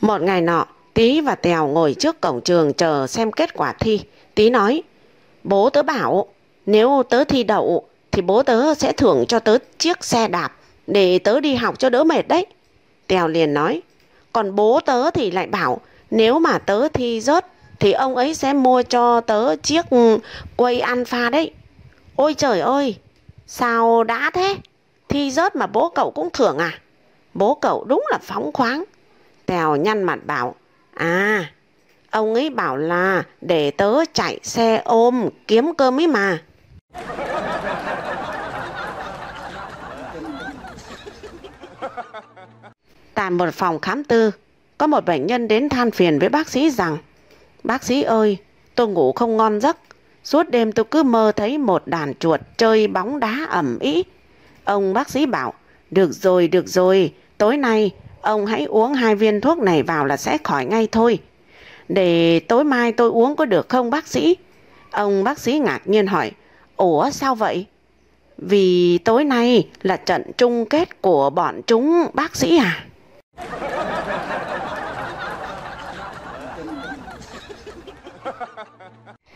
Một ngày nọ, Tí và Tèo ngồi trước cổng trường chờ xem kết quả thi. Tí nói, bố tớ bảo nếu tớ thi đậu thì bố tớ sẽ thưởng cho tớ chiếc xe đạp để tớ đi học cho đỡ mệt đấy. Tèo liền nói, còn bố tớ thì lại bảo nếu mà tớ thi rớt thì ông ấy sẽ mua cho tớ chiếc quay alpha đấy. Ôi trời ơi, sao đã thế? Thi rớt mà bố cậu cũng thưởng à? Bố cậu đúng là phóng khoáng. Tèo nhăn mặt bảo, à, ông ấy bảo là để tớ chạy xe ôm kiếm cơm ấy mà. Tại một phòng khám tư, có một bệnh nhân đến than phiền với bác sĩ rằng Bác sĩ ơi, tôi ngủ không ngon giấc. Suốt đêm tôi cứ mơ thấy một đàn chuột chơi bóng đá ẩm ý. Ông bác sĩ bảo, được rồi, được rồi, tối nay ông hãy uống hai viên thuốc này vào là sẽ khỏi ngay thôi. Để tối mai tôi uống có được không bác sĩ? Ông bác sĩ ngạc nhiên hỏi, Ủa sao vậy? Vì tối nay là trận chung kết của bọn chúng bác sĩ à?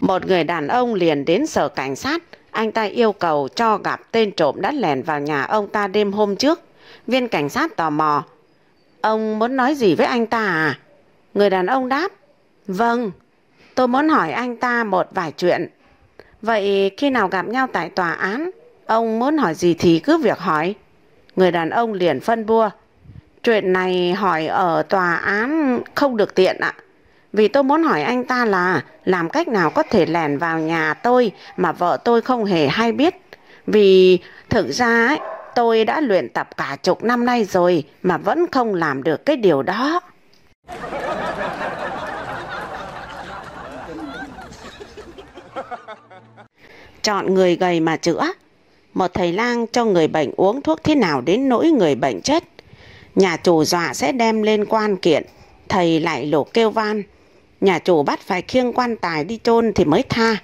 Một người đàn ông liền đến sở cảnh sát. Anh ta yêu cầu cho gặp tên trộm đã lèn vào nhà ông ta đêm hôm trước. Viên cảnh sát tò mò. Ông muốn nói gì với anh ta à? Người đàn ông đáp. Vâng, tôi muốn hỏi anh ta một vài chuyện. Vậy khi nào gặp nhau tại tòa án, ông muốn hỏi gì thì cứ việc hỏi. Người đàn ông liền phân bua. Chuyện này hỏi ở tòa án không được tiện ạ. Vì tôi muốn hỏi anh ta là làm cách nào có thể lèn vào nhà tôi mà vợ tôi không hề hay biết. Vì thực ra ấy, tôi đã luyện tập cả chục năm nay rồi mà vẫn không làm được cái điều đó. Chọn người gầy mà chữa. Một thầy lang cho người bệnh uống thuốc thế nào đến nỗi người bệnh chết. Nhà chủ dọa sẽ đem lên quan kiện. Thầy lại lổ kêu van. Nhà chủ bắt phải khiêng quan tài đi chôn thì mới tha.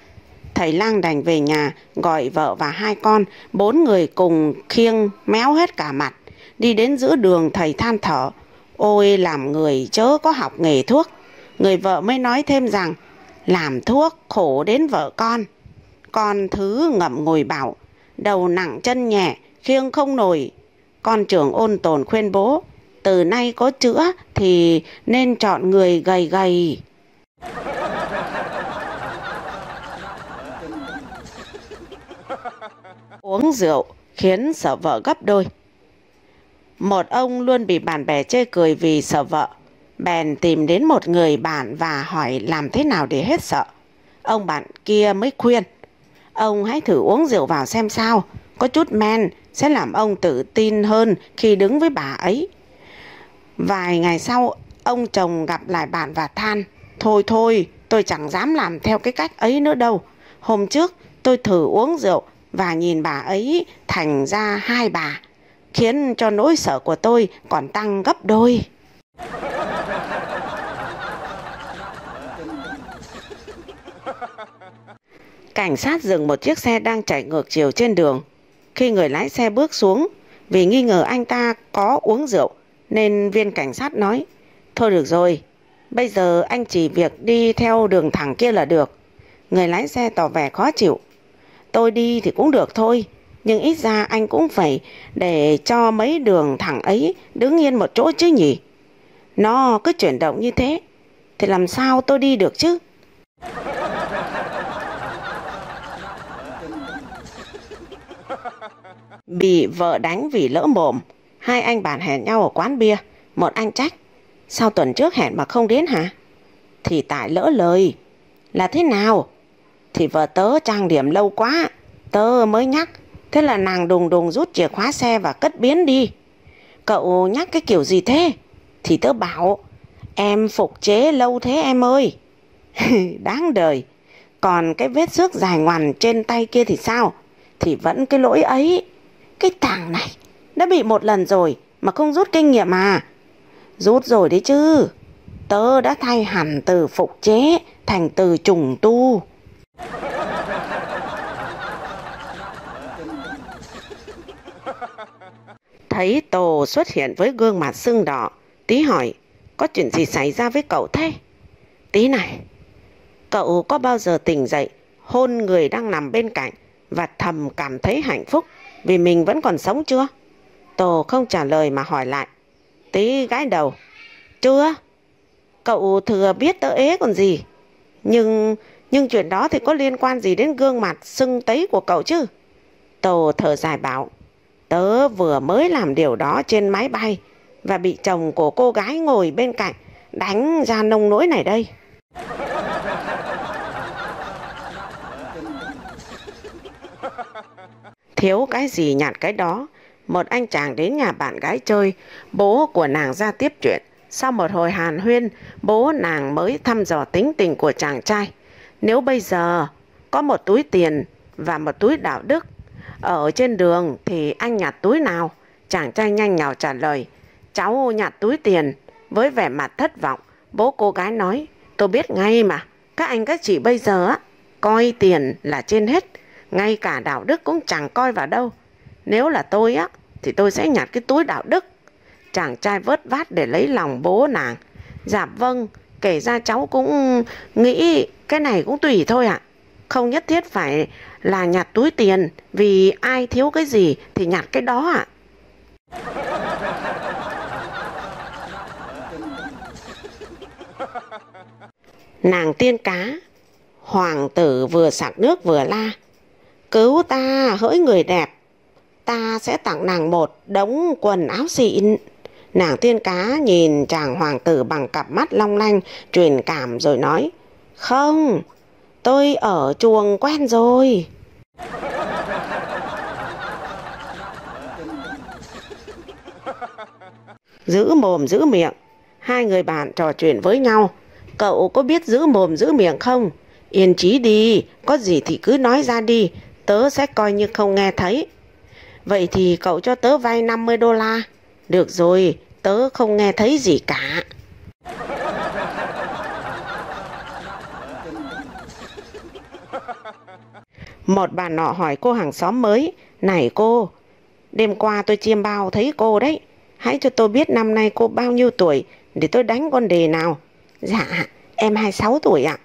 Thầy lang đành về nhà, gọi vợ và hai con, bốn người cùng khiêng méo hết cả mặt. Đi đến giữa đường thầy than thở. Ôi làm người chớ có học nghề thuốc. Người vợ mới nói thêm rằng, làm thuốc khổ đến vợ con. Con thứ ngậm ngồi bảo, đầu nặng chân nhẹ, khiêng không nổi. Con trưởng ôn tồn khuyên bố, từ nay có chữa thì nên chọn người gầy gầy. Uống rượu khiến sợ vợ gấp đôi. Một ông luôn bị bạn bè chê cười vì sợ vợ. Bèn tìm đến một người bạn và hỏi làm thế nào để hết sợ. Ông bạn kia mới khuyên. Ông hãy thử uống rượu vào xem sao. Có chút men sẽ làm ông tự tin hơn khi đứng với bà ấy. Vài ngày sau, ông chồng gặp lại bạn và than. Thôi thôi, tôi chẳng dám làm theo cái cách ấy nữa đâu. Hôm trước tôi thử uống rượu và nhìn bà ấy thành ra hai bà, khiến cho nỗi sợ của tôi còn tăng gấp đôi. Cảnh sát dừng một chiếc xe đang chạy ngược chiều trên đường. Khi người lái xe bước xuống, vì nghi ngờ anh ta có uống rượu, nên viên cảnh sát nói, Thôi được rồi, bây giờ anh chỉ việc đi theo đường thẳng kia là được. Người lái xe tỏ vẻ khó chịu. Tôi đi thì cũng được thôi, nhưng ít ra anh cũng phải để cho mấy đường thẳng ấy đứng yên một chỗ chứ nhỉ. Nó cứ chuyển động như thế, thì làm sao tôi đi được chứ? Bị vợ đánh vì lỡ mồm, hai anh bạn hẹn nhau ở quán bia, một anh trách. Sao tuần trước hẹn mà không đến hả? Thì tại lỡ lời. Là thế nào? Thì vợ tớ trang điểm lâu quá, tớ mới nhắc. Thế là nàng đùng đùng rút chìa khóa xe và cất biến đi. Cậu nhắc cái kiểu gì thế? Thì tớ bảo, em phục chế lâu thế em ơi. Đáng đời. Còn cái vết xước dài ngoằn trên tay kia thì sao? Thì vẫn cái lỗi ấy. Cái thằng này, đã bị một lần rồi mà không rút kinh nghiệm à? Rút rồi đấy chứ. Tớ đã thay hẳn từ phục chế thành từ trùng tu. Thấy Tô xuất hiện với gương mặt sưng đỏ, tí hỏi, có chuyện gì xảy ra với cậu thế? Tí này, cậu có bao giờ tỉnh dậy, hôn người đang nằm bên cạnh và thầm cảm thấy hạnh phúc vì mình vẫn còn sống chưa? Tô không trả lời mà hỏi lại. Tí gái đầu. Chưa. Cậu thừa biết tớ ế còn gì. Nhưng nhưng chuyện đó thì có liên quan gì đến gương mặt sưng tấy của cậu chứ? Tô thở dài bảo. Tớ vừa mới làm điều đó trên máy bay và bị chồng của cô gái ngồi bên cạnh đánh ra nông nỗi này đây. Thiếu cái gì nhạt cái đó. Một anh chàng đến nhà bạn gái chơi, bố của nàng ra tiếp chuyện. Sau một hồi hàn huyên, bố nàng mới thăm dò tính tình của chàng trai. Nếu bây giờ có một túi tiền và một túi đạo đức, ở trên đường thì anh nhặt túi nào? Chàng trai nhanh nhào trả lời, cháu nhặt túi tiền. Với vẻ mặt thất vọng, bố cô gái nói, tôi biết ngay mà, các anh các chị bây giờ á, coi tiền là trên hết, ngay cả đạo đức cũng chẳng coi vào đâu. Nếu là tôi á, thì tôi sẽ nhặt cái túi đạo đức. Chàng trai vớt vát để lấy lòng bố nàng. Dạ vâng, kể ra cháu cũng nghĩ cái này cũng tùy thôi ạ. À. Không nhất thiết phải là nhặt túi tiền, vì ai thiếu cái gì thì nhặt cái đó ạ. À. Nàng tiên cá, hoàng tử vừa sạc nước vừa la. Cứu ta hỡi người đẹp, ta sẽ tặng nàng một đống quần áo xịn. Nàng tiên cá nhìn chàng hoàng tử bằng cặp mắt long lanh, truyền cảm rồi nói, Không, tôi ở chuồng quen rồi. giữ mồm giữ miệng, hai người bạn trò chuyện với nhau. Cậu có biết giữ mồm giữ miệng không? Yên trí đi, có gì thì cứ nói ra đi, tớ sẽ coi như không nghe thấy. Vậy thì cậu cho tớ vay 50 đô la. Được rồi, tớ không nghe thấy gì cả. Một bà nọ hỏi cô hàng xóm mới, Này cô, đêm qua tôi chiêm bao thấy cô đấy. Hãy cho tôi biết năm nay cô bao nhiêu tuổi để tôi đánh con đề nào. Dạ, em 26 tuổi ạ.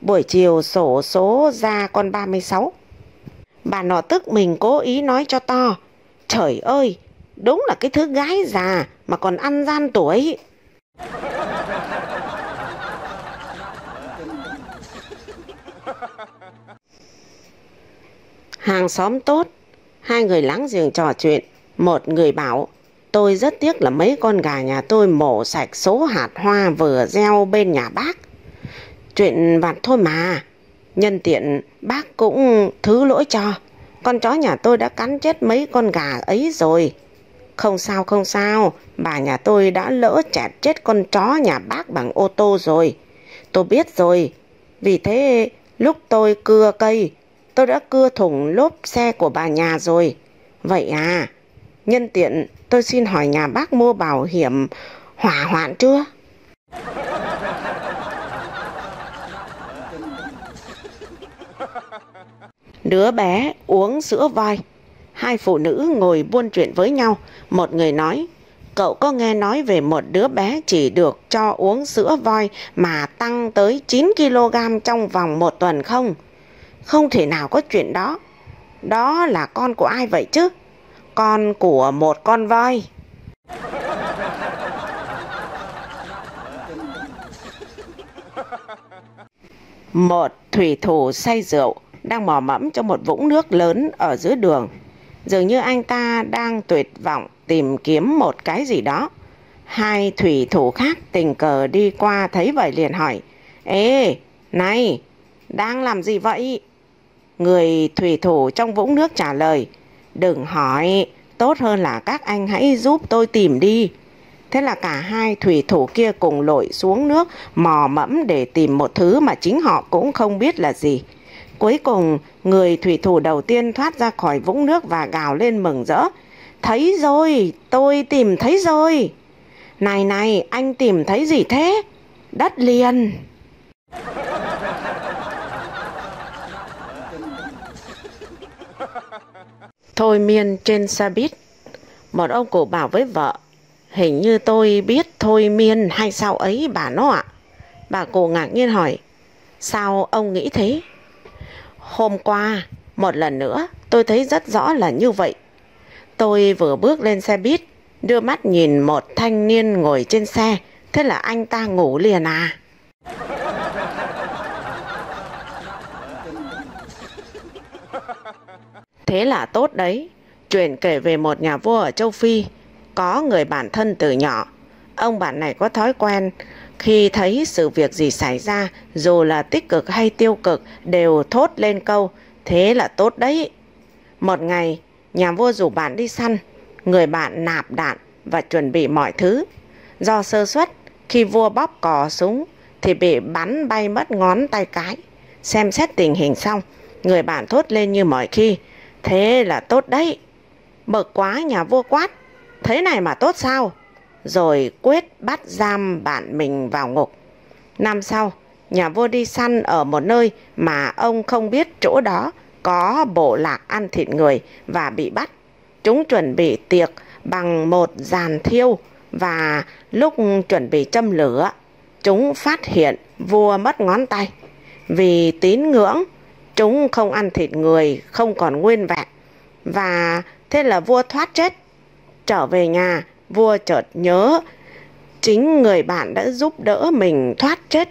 Buổi chiều sổ số ra con 36. Bà nọ tức mình cố ý nói cho to. Trời ơi, đúng là cái thứ gái già mà còn ăn gian tuổi. Hàng xóm tốt, hai người láng giềng trò chuyện. Một người bảo, tôi rất tiếc là mấy con gà nhà tôi mổ sạch số hạt hoa vừa gieo bên nhà bác. Chuyện vặt thôi mà, nhân tiện bác cũng thứ lỗi cho. Con chó nhà tôi đã cắn chết mấy con gà ấy rồi. Không sao không sao, bà nhà tôi đã lỡ chẹt chết con chó nhà bác bằng ô tô rồi. Tôi biết rồi, vì thế lúc tôi cưa cây, tôi đã cưa thủng lốp xe của bà nhà rồi. Vậy à, nhân tiện tôi xin hỏi nhà bác mua bảo hiểm hỏa hoạn chưa? Đứa bé uống sữa voi. Hai phụ nữ ngồi buôn chuyện với nhau. Một người nói, cậu có nghe nói về một đứa bé chỉ được cho uống sữa voi mà tăng tới 9kg trong vòng một tuần không? Không thể nào có chuyện đó. Đó là con của ai vậy chứ? Con của một con voi. Một thủy thủ say rượu đang mò mẫm trong một vũng nước lớn ở dưới đường. Dường như anh ta đang tuyệt vọng tìm kiếm một cái gì đó. Hai thủy thủ khác tình cờ đi qua thấy vậy liền hỏi. Ê, này, đang làm gì vậy? Người thủy thủ trong vũng nước trả lời. Đừng hỏi, tốt hơn là các anh hãy giúp tôi tìm đi. Thế là cả hai thủy thủ kia cùng lội xuống nước mò mẫm để tìm một thứ mà chính họ cũng không biết là gì. Cuối cùng, người thủy thủ đầu tiên thoát ra khỏi vũng nước và gào lên mừng rỡ. Thấy rồi, tôi tìm thấy rồi. Này này, anh tìm thấy gì thế? Đất liền. Thôi miên trên xe buýt, một ông cụ bảo với vợ, Hình như tôi biết thôi miên hay sao ấy bà nó ạ. Bà cụ ngạc nhiên hỏi, sao ông nghĩ thế? Hôm qua, một lần nữa, tôi thấy rất rõ là như vậy. Tôi vừa bước lên xe buýt, đưa mắt nhìn một thanh niên ngồi trên xe, thế là anh ta ngủ liền à. Thế là tốt đấy. Chuyện kể về một nhà vua ở châu Phi, có người bản thân từ nhỏ. Ông bạn này có thói quen khi thấy sự việc gì xảy ra, dù là tích cực hay tiêu cực, đều thốt lên câu, thế là tốt đấy. Một ngày, nhà vua rủ bạn đi săn, người bạn nạp đạn và chuẩn bị mọi thứ. Do sơ suất, khi vua bóp cò súng thì bị bắn bay mất ngón tay cái. Xem xét tình hình xong, người bạn thốt lên như mọi khi, thế là tốt đấy. Bực quá nhà vua quát, thế này mà tốt sao? Rồi quyết bắt giam bạn mình vào ngục. Năm sau, nhà vua đi săn ở một nơi mà ông không biết chỗ đó có bộ lạc ăn thịt người và bị bắt. Chúng chuẩn bị tiệc bằng một giàn thiêu và lúc chuẩn bị châm lửa, chúng phát hiện vua mất ngón tay. Vì tín ngưỡng, chúng không ăn thịt người không còn nguyên vẹn và thế là vua thoát chết. Trở về nhà, vua chợt nhớ chính người bạn đã giúp đỡ mình thoát chết.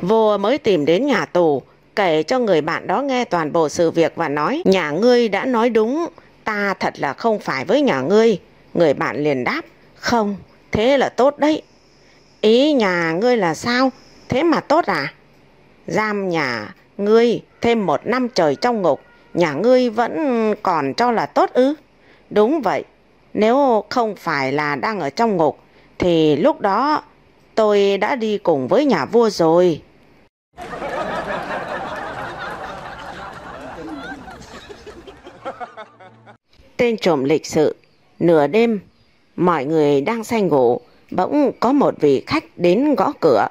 Vua mới tìm đến nhà tù, kể cho người bạn đó nghe toàn bộ sự việc và nói nhà ngươi đã nói đúng, ta thật là không phải với nhà ngươi. Người bạn liền đáp, không, thế là tốt đấy. Ý nhà ngươi là sao? Thế mà tốt à? Giam nhà ngươi thêm một năm trời trong ngục, nhà ngươi vẫn còn cho là tốt ư? Đúng vậy, nếu không phải là đang ở trong ngục, thì lúc đó tôi đã đi cùng với nhà vua rồi. Tên trộm lịch sự, nửa đêm, mọi người đang say ngủ, bỗng có một vị khách đến gõ cửa.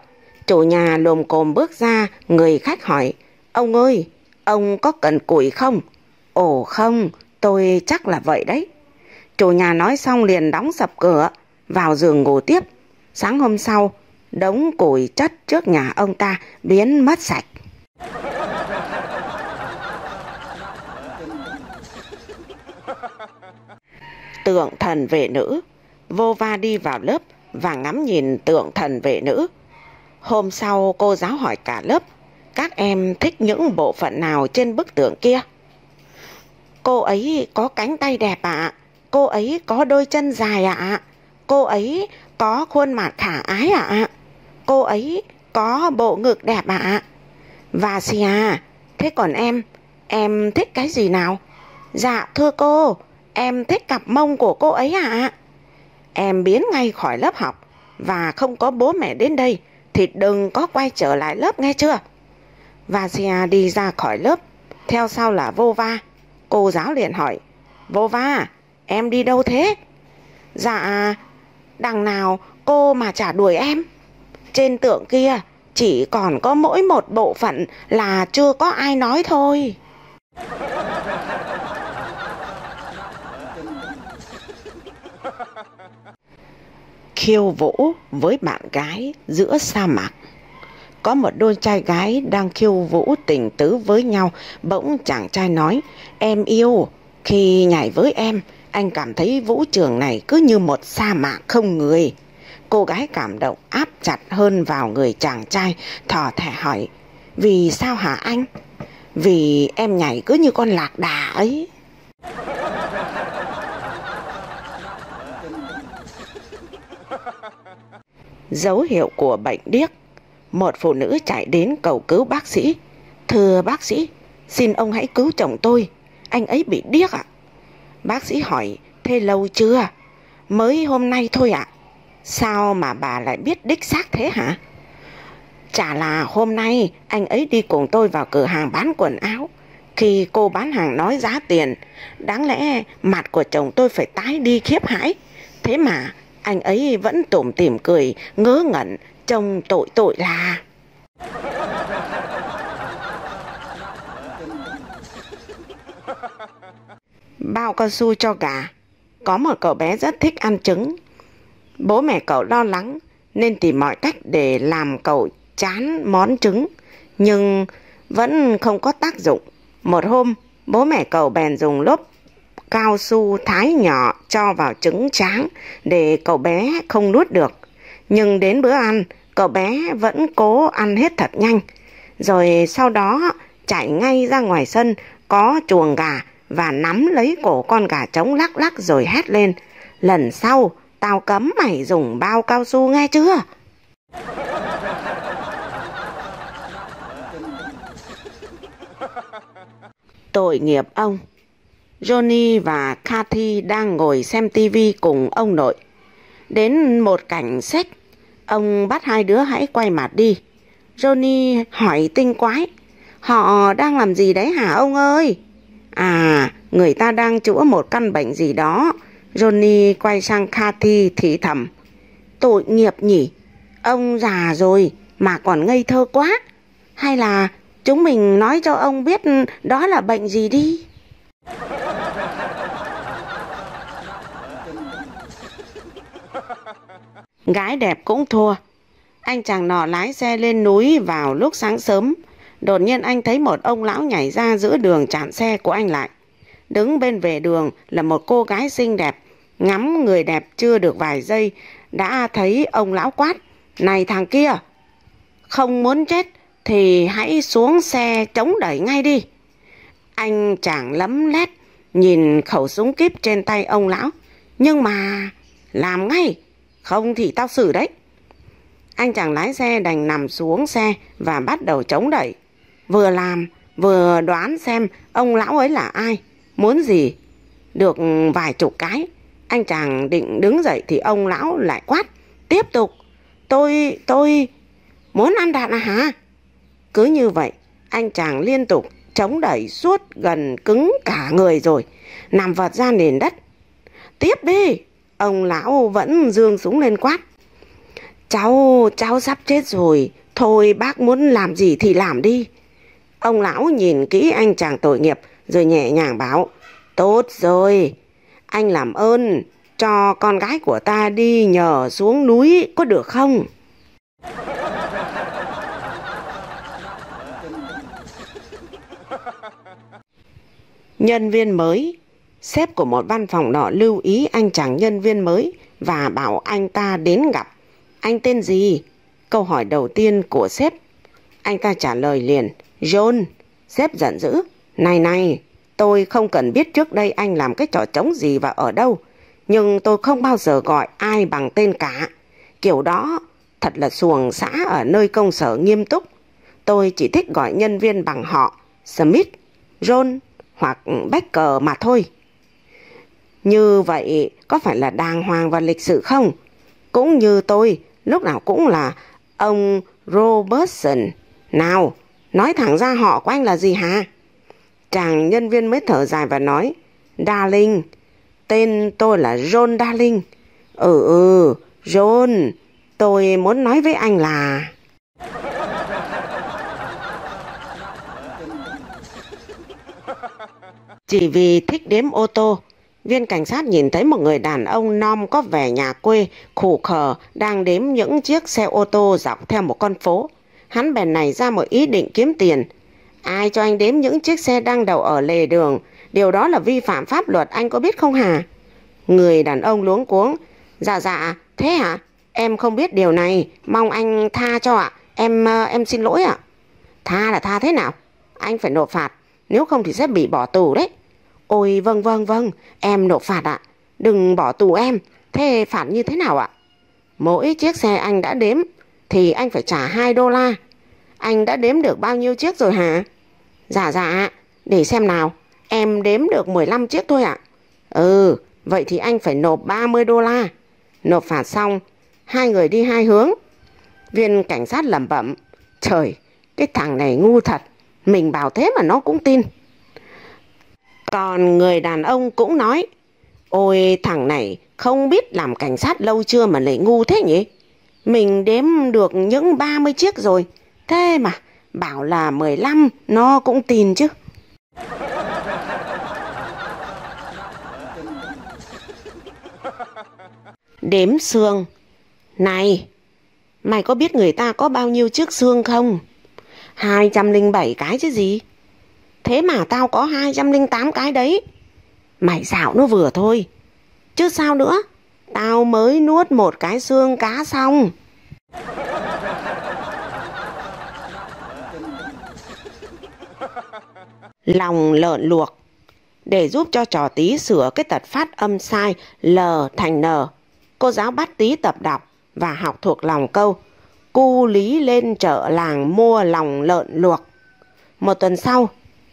Chủ nhà lồm cồm bước ra, người khách hỏi, ông ơi, ông có cần củi không? Ồ không, tôi chắc là vậy đấy. Chủ nhà nói xong liền đóng sập cửa, vào giường ngủ tiếp. Sáng hôm sau, đống củi chất trước nhà ông ta biến mất sạch. Tượng thần vệ nữ, vô va đi vào lớp và ngắm nhìn tượng thần vệ nữ. Hôm sau cô giáo hỏi cả lớp, các em thích những bộ phận nào trên bức tượng kia? Cô ấy có cánh tay đẹp ạ, à? Cô ấy có đôi chân dài ạ, à? cô ấy có khuôn mặt khả ái ạ, à? cô ấy có bộ ngực đẹp ạ. À? Và xì à, thế còn em, em thích cái gì nào? Dạ thưa cô, em thích cặp mông của cô ấy ạ. À? Em biến ngay khỏi lớp học và không có bố mẹ đến đây thì đừng có quay trở lại lớp nghe chưa? Và Sia à đi ra khỏi lớp, theo sau là vô va. Cô giáo liền hỏi, vô va, em đi đâu thế? Dạ, đằng nào cô mà trả đuổi em? Trên tượng kia chỉ còn có mỗi một bộ phận là chưa có ai nói thôi. Khiêu vũ với bạn gái giữa sa mạc. Có một đôi trai gái đang khiêu vũ tình tứ với nhau, bỗng chàng trai nói, em yêu, khi nhảy với em, anh cảm thấy vũ trường này cứ như một sa mạc không người. Cô gái cảm động áp chặt hơn vào người chàng trai, thò thẻ hỏi, vì sao hả anh? Vì em nhảy cứ như con lạc đà ấy. Dấu hiệu của bệnh điếc Một phụ nữ chạy đến cầu cứu bác sĩ Thưa bác sĩ Xin ông hãy cứu chồng tôi Anh ấy bị điếc ạ Bác sĩ hỏi Thế lâu chưa? Mới hôm nay thôi ạ. Sao mà bà lại biết đích xác thế hả? Chả là hôm nay Anh ấy đi cùng tôi vào cửa hàng bán quần áo. Khi cô bán hàng nói giá tiền Đáng lẽ mặt của chồng tôi phải tái đi khiếp hãi. Thế mà anh ấy vẫn tủm tỉm cười, ngớ ngẩn, trông tội tội là. Bao cao su cho gà. Có một cậu bé rất thích ăn trứng. Bố mẹ cậu lo lắng nên tìm mọi cách để làm cậu chán món trứng, nhưng vẫn không có tác dụng. Một hôm, bố mẹ cậu bèn dùng lốp cao su thái nhỏ cho vào trứng tráng để cậu bé không nuốt được. Nhưng đến bữa ăn, cậu bé vẫn cố ăn hết thật nhanh. Rồi sau đó chạy ngay ra ngoài sân có chuồng gà và nắm lấy cổ con gà trống lắc lắc rồi hét lên. Lần sau, tao cấm mày dùng bao cao su nghe chưa? Tội nghiệp ông. Johnny và Cathy đang ngồi xem tivi cùng ông nội. Đến một cảnh sách, ông bắt hai đứa hãy quay mặt đi. Johnny hỏi tinh quái, họ đang làm gì đấy hả ông ơi? À, người ta đang chữa một căn bệnh gì đó. Johnny quay sang Cathy thì thầm. Tội nghiệp nhỉ, ông già rồi mà còn ngây thơ quá. Hay là chúng mình nói cho ông biết đó là bệnh gì đi? Gái đẹp cũng thua. Anh chàng nọ lái xe lên núi vào lúc sáng sớm. Đột nhiên anh thấy một ông lão nhảy ra giữa đường chặn xe của anh lại. Đứng bên vệ đường là một cô gái xinh đẹp. Ngắm người đẹp chưa được vài giây đã thấy ông lão quát. Này thằng kia, không muốn chết thì hãy xuống xe chống đẩy ngay đi. Anh chàng lấm lét nhìn khẩu súng kíp trên tay ông lão. Nhưng mà làm ngay, không thì tao xử đấy. Anh chàng lái xe đành nằm xuống xe và bắt đầu chống đẩy. Vừa làm, vừa đoán xem ông lão ấy là ai, muốn gì. Được vài chục cái, anh chàng định đứng dậy thì ông lão lại quát. Tiếp tục, tôi, tôi muốn ăn đạn à hả? Cứ như vậy, anh chàng liên tục chống đẩy suốt gần cứng cả người rồi, nằm vật ra nền đất. Tiếp đi, ông lão vẫn dương súng lên quát. Cháu, cháu sắp chết rồi, thôi bác muốn làm gì thì làm đi. Ông lão nhìn kỹ anh chàng tội nghiệp rồi nhẹ nhàng bảo, tốt rồi, anh làm ơn cho con gái của ta đi nhờ xuống núi có được không? Nhân viên mới Sếp của một văn phòng nọ lưu ý anh chàng nhân viên mới và bảo anh ta đến gặp. Anh tên gì? Câu hỏi đầu tiên của sếp. Anh ta trả lời liền. John. Sếp giận dữ. Này này, tôi không cần biết trước đây anh làm cái trò trống gì và ở đâu. Nhưng tôi không bao giờ gọi ai bằng tên cả. Kiểu đó thật là xuồng xã ở nơi công sở nghiêm túc. Tôi chỉ thích gọi nhân viên bằng họ Smith, John hoặc Becker mà thôi. Như vậy có phải là đàng hoàng và lịch sự không? Cũng như tôi, lúc nào cũng là ông Robertson. Nào, nói thẳng ra họ của anh là gì hả? Chàng nhân viên mới thở dài và nói, Darling, tên tôi là John Darling. Ừ ừ, John, tôi muốn nói với anh là... Chỉ vì thích đếm ô tô Viên cảnh sát nhìn thấy một người đàn ông nom có vẻ nhà quê, khủ khờ, đang đếm những chiếc xe ô tô dọc theo một con phố. Hắn bèn này ra một ý định kiếm tiền. Ai cho anh đếm những chiếc xe đang đậu ở lề đường? Điều đó là vi phạm pháp luật, anh có biết không hả? Người đàn ông luống cuống. Dạ dạ, thế hả? Em không biết điều này, mong anh tha cho ạ. Em ờ, em xin lỗi ạ. Tha là tha thế nào? Anh phải nộp phạt, nếu không thì sẽ bị bỏ tù đấy. Ôi vâng vâng vâng, em nộp phạt ạ. Đừng bỏ tù em. Thế phạt như thế nào ạ? Mỗi chiếc xe anh đã đếm thì anh phải trả 2 đô la. Anh đã đếm được bao nhiêu chiếc rồi hả? Dạ dạ, để xem nào. Em đếm được 15 chiếc thôi ạ. Ừ, vậy thì anh phải nộp 30 đô la. Nộp phạt xong, hai người đi hai hướng. Viên cảnh sát lẩm bẩm. Trời, cái thằng này ngu thật. Mình bảo thế mà nó cũng tin. Còn người đàn ông cũng nói, ôi thằng này không biết làm cảnh sát lâu chưa mà lại ngu thế nhỉ? Mình đếm được những 30 chiếc rồi, thế mà bảo là 15 nó cũng tin chứ. đếm xương. Này, mày có biết người ta có bao nhiêu chiếc xương không? 207 cái chứ gì? Thế mà tao có 208 cái đấy. Mày xạo nó vừa thôi. Chứ sao nữa? Tao mới nuốt một cái xương cá xong. Lòng lợn luộc. Để giúp cho trò tí sửa cái tật phát âm sai, L thành N. Cô giáo bắt tí tập đọc và học thuộc lòng câu, Cu lý lên chợ làng mua lòng lợn luộc. Một tuần sau,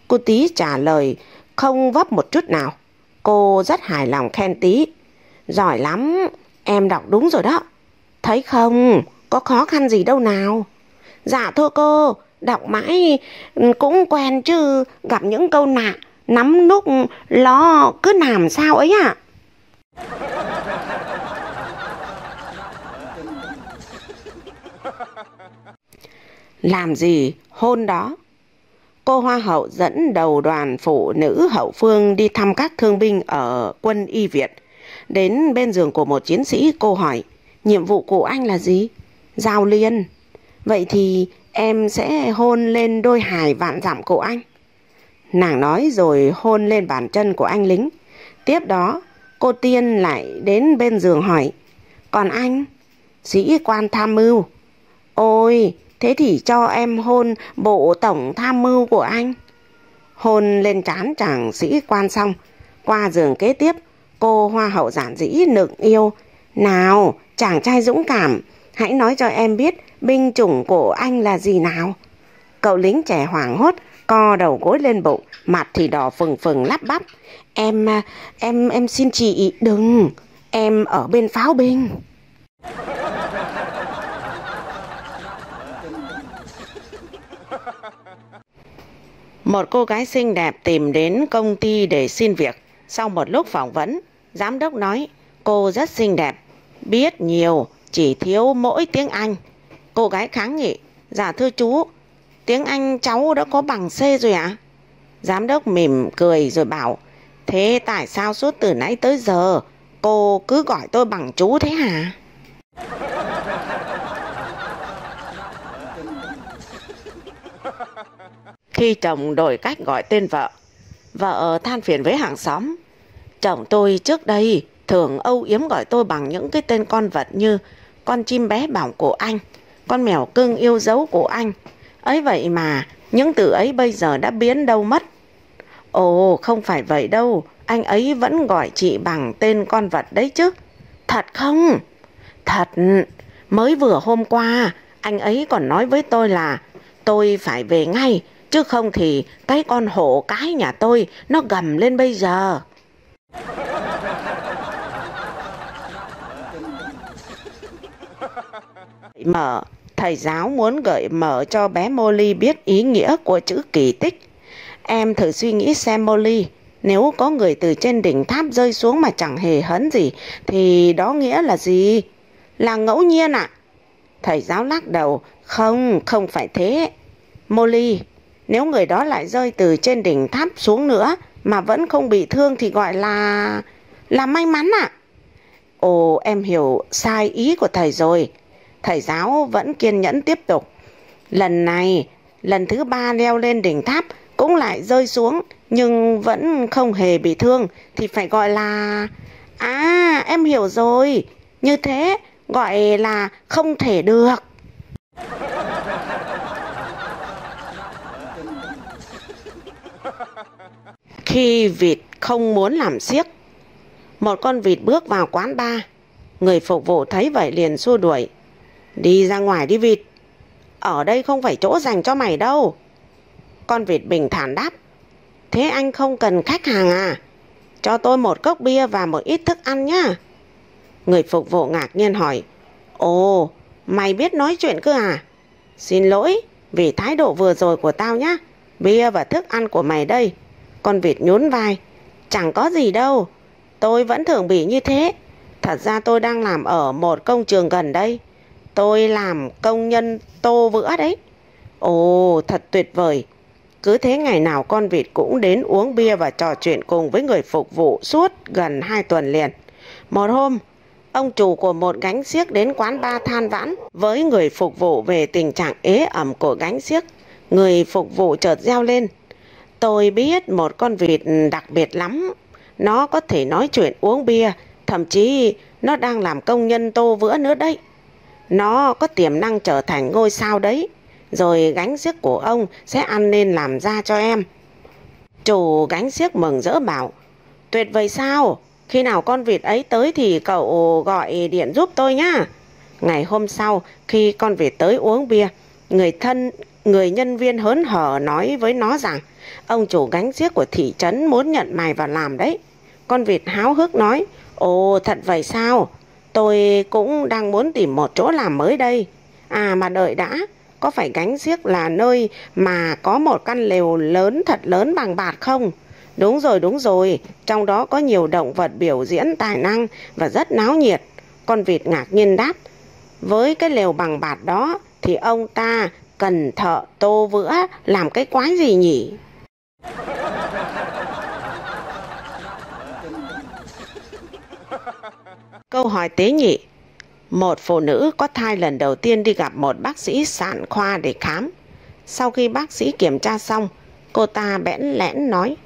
Cô tí trả lời, không vấp một chút nào. Cô rất hài lòng khen tí. Giỏi lắm, Em đọc đúng rồi đó Thấy không, Có khó khăn gì đâu nào Dạ thưa cô, Đọc mãi ừ, cũng quen chứ, Gặp những câu nạ, Nắm nút, lo cứ làm sao ấy ạ à? Làm gì hôn đó Cô Hoa hậu dẫn đầu đoàn phụ nữ hậu phương đi thăm các thương binh ở quân y Việt. Đến bên giường của một chiến sĩ cô hỏi Nhiệm vụ của anh là gì? Giao liên Vậy thì em sẽ hôn lên đôi hài vạn dặm của anh. Nàng nói rồi hôn lên bàn chân của anh lính. Tiếp đó, cô Tiên lại đến bên giường hỏi. Còn anh? Sĩ quan tham mưu. Ôi, thế thì cho em hôn bộ tổng tham mưu của anh. Hôn lên trán chàng sĩ quan xong. Qua giường kế tiếp, cô hoa hậu giản dĩ nựng yêu. Nào, chàng trai dũng cảm, hãy nói cho em biết binh chủng của anh là gì nào? Cậu lính trẻ hoảng hốt, co đầu gối lên bụng, mặt thì đỏ phừng phừng lắp bắp. Em, à, em, em xin chị đừng, em ở bên pháo binh. Một cô gái xinh đẹp tìm đến công ty để xin việc. Sau một lúc phỏng vấn, giám đốc nói cô rất xinh đẹp, biết nhiều, chỉ thiếu mỗi tiếng Anh. Cô gái kháng nghị, dạ thưa chú, tiếng Anh cháu đã có bằng C rồi ạ. À? Giám đốc mỉm cười rồi bảo, thế tại sao suốt từ nãy tới giờ cô cứ gọi tôi bằng chú thế hả? Khi chồng đổi cách gọi tên vợ, vợ than phiền với hàng xóm. Chồng tôi trước đây thường âu yếm gọi tôi bằng những cái tên con vật như con chim bé bỏng của anh, con mèo cưng yêu dấu của anh. Ấy vậy mà, những từ ấy bây giờ đã biến đâu mất. Ồ, không phải vậy đâu, anh ấy vẫn gọi chị bằng tên con vật đấy chứ. Thật không? Thật, mới vừa hôm qua, anh ấy còn nói với tôi là tôi phải về ngay, chứ không thì cái con hổ cái nhà tôi nó gầm lên bây giờ. Mở, thầy giáo muốn gợi mở cho bé Molly biết ý nghĩa của chữ kỳ tích. Em thử suy nghĩ xem Molly, nếu có người từ trên đỉnh tháp rơi xuống mà chẳng hề hấn gì, thì đó nghĩa là gì? Là ngẫu nhiên ạ? À? Thầy giáo lắc đầu, không, không phải thế. Molly, nếu người đó lại rơi từ trên đỉnh tháp xuống nữa mà vẫn không bị thương thì gọi là... là may mắn ạ. À? Ồ, em hiểu sai ý của thầy rồi. Thầy giáo vẫn kiên nhẫn tiếp tục. Lần này, lần thứ ba leo lên đỉnh tháp cũng lại rơi xuống nhưng vẫn không hề bị thương thì phải gọi là... À, em hiểu rồi. Như thế gọi là không thể được. Khi vịt không muốn làm siếc, một con vịt bước vào quán bar. Người phục vụ thấy vậy liền xua đuổi. Đi ra ngoài đi vịt. Ở đây không phải chỗ dành cho mày đâu. Con vịt bình thản đáp. Thế anh không cần khách hàng à? Cho tôi một cốc bia và một ít thức ăn nhá. Người phục vụ ngạc nhiên hỏi. Ồ, mày biết nói chuyện cơ à? Xin lỗi vì thái độ vừa rồi của tao nhá. Bia và thức ăn của mày đây. Con vịt nhún vai. Chẳng có gì đâu. Tôi vẫn thường bị như thế. Thật ra tôi đang làm ở một công trường gần đây. Tôi làm công nhân tô vữa đấy. Ồ, thật tuyệt vời. Cứ thế ngày nào con vịt cũng đến uống bia và trò chuyện cùng với người phục vụ suốt gần hai tuần liền. Một hôm, Ông chủ của một gánh xiếc đến quán ba than vãn với người phục vụ về tình trạng ế ẩm của gánh xiếc. Người phục vụ chợt reo lên. Tôi biết một con vịt đặc biệt lắm. Nó có thể nói chuyện uống bia, thậm chí nó đang làm công nhân tô vữa nữa đấy. Nó có tiềm năng trở thành ngôi sao đấy. Rồi gánh xiếc của ông sẽ ăn nên làm ra cho em. Chủ gánh xiếc mừng rỡ bảo. Tuyệt vời sao? Khi nào con vịt ấy tới thì cậu gọi điện giúp tôi nhá. Ngày hôm sau, khi con vịt tới uống bia, người thân, người nhân viên hớn hở nói với nó rằng ông chủ gánh xiếc của thị trấn muốn nhận mày vào làm đấy. Con vịt háo hức nói, ồ thật vậy sao? Tôi cũng đang muốn tìm một chỗ làm mới đây. À mà đợi đã, có phải gánh xiếc là nơi mà có một căn lều lớn thật lớn bằng bạt không? Đúng rồi, đúng rồi, trong đó có nhiều động vật biểu diễn tài năng và rất náo nhiệt. Con vịt ngạc nhiên đáp, với cái lều bằng bạt đó thì ông ta cần thợ tô vữa làm cái quái gì nhỉ? Câu hỏi tế nhị. Một phụ nữ có thai lần đầu tiên đi gặp một bác sĩ sản khoa để khám. Sau khi bác sĩ kiểm tra xong, cô ta bẽn lẽn nói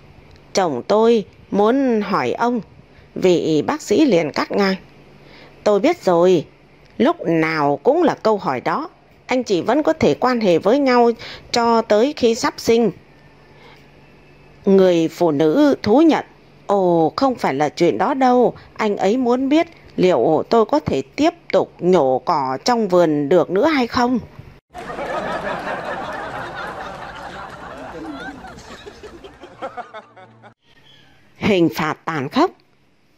Chồng tôi muốn hỏi ông Vị bác sĩ liền cắt ngang. Tôi biết rồi Lúc nào cũng là câu hỏi đó. Anh chị vẫn có thể quan hệ với nhau Cho tới khi sắp sinh. Người phụ nữ thú nhận Ồ, không phải là chuyện đó đâu Anh ấy muốn biết Liệu tôi có thể tiếp tục nhổ cỏ trong vườn được nữa hay không Hình phạt tàn khốc.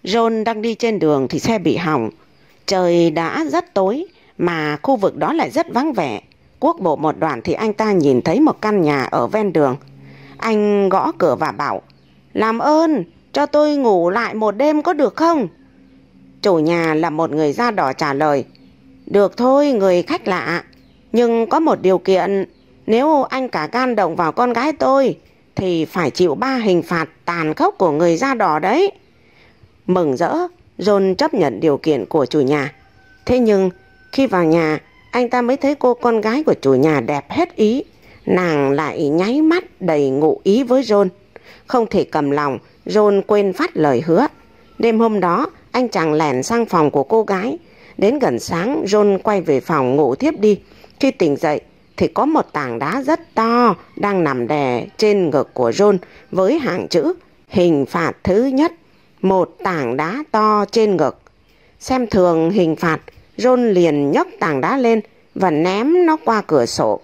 John đang đi trên đường thì xe bị hỏng. Trời đã rất tối, mà khu vực đó lại rất vắng vẻ. Quốc bộ một đoạn thì anh ta nhìn thấy một căn nhà ở ven đường. Anh gõ cửa và bảo Làm ơn, cho tôi ngủ lại một đêm có được không? Chủ nhà là một người da đỏ trả lời Được thôi, người khách lạ. Nhưng có một điều kiện Nếu anh cả gan động vào con gái tôi thì phải chịu ba hình phạt tàn khốc của người da đỏ đấy. Mừng rỡ, John chấp nhận điều kiện của chủ nhà. Thế nhưng, khi vào nhà, anh ta mới thấy cô con gái của chủ nhà đẹp hết ý. Nàng lại nháy mắt đầy ngụ ý với John. Không thể cầm lòng, John quên phát lời hứa. Đêm hôm đó, anh chàng lẻn sang phòng của cô gái. Đến gần sáng, John quay về phòng ngủ tiếp đi. Khi tỉnh dậy, thì có một tảng đá rất to đang nằm đè trên ngực của John với hàng chữ hình phạt thứ nhất, một tảng đá to trên ngực. Xem thường hình phạt, John liền nhấc tảng đá lên và ném nó qua cửa sổ.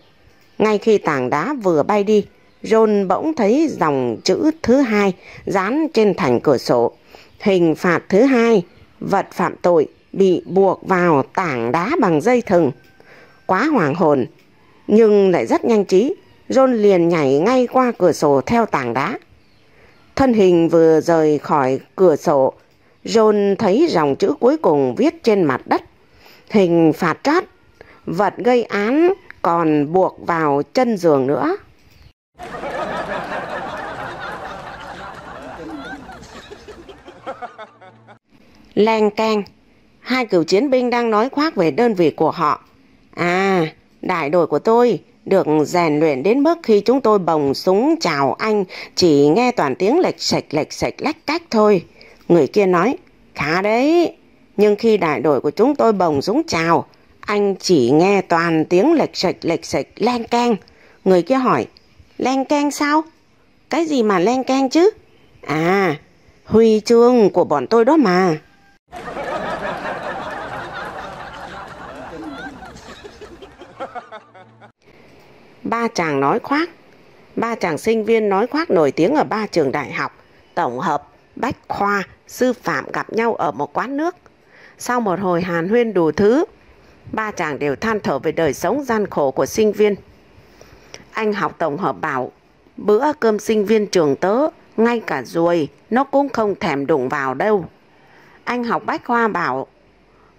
Ngay khi tảng đá vừa bay đi, John bỗng thấy dòng chữ thứ hai dán trên thành cửa sổ. Hình phạt thứ hai, vật phạm tội bị buộc vào tảng đá bằng dây thừng. Quá hoàng hồn, nhưng lại rất nhanh trí. John liền nhảy ngay qua cửa sổ theo tảng đá. Thân hình vừa rời khỏi cửa sổ, John thấy dòng chữ cuối cùng viết trên mặt đất. Hình phạt trát, vật gây án còn buộc vào chân giường nữa. Leng keng, hai cựu chiến binh đang nói khoác về đơn vị của họ. À, Đại đội của tôi được rèn luyện đến mức khi chúng tôi bồng súng chào anh chỉ nghe toàn tiếng lệch sạch lệch sạch lách cách thôi. Người kia nói, khá đấy, nhưng khi đại đội của chúng tôi bồng súng chào, anh chỉ nghe toàn tiếng lệch sạch lệch sạch len keng. Người kia hỏi, len keng sao? Cái gì mà len keng chứ? À, huy chương của bọn tôi đó mà. ba chàng nói khoác. Ba chàng sinh viên nói khoác nổi tiếng ở ba trường đại học, tổng hợp, bách khoa, sư phạm gặp nhau ở một quán nước. Sau một hồi hàn huyên đủ thứ, ba chàng đều than thở về đời sống gian khổ của sinh viên. Anh học tổng hợp bảo, bữa cơm sinh viên trường tớ, ngay cả ruồi, nó cũng không thèm đụng vào đâu. Anh học bách khoa bảo,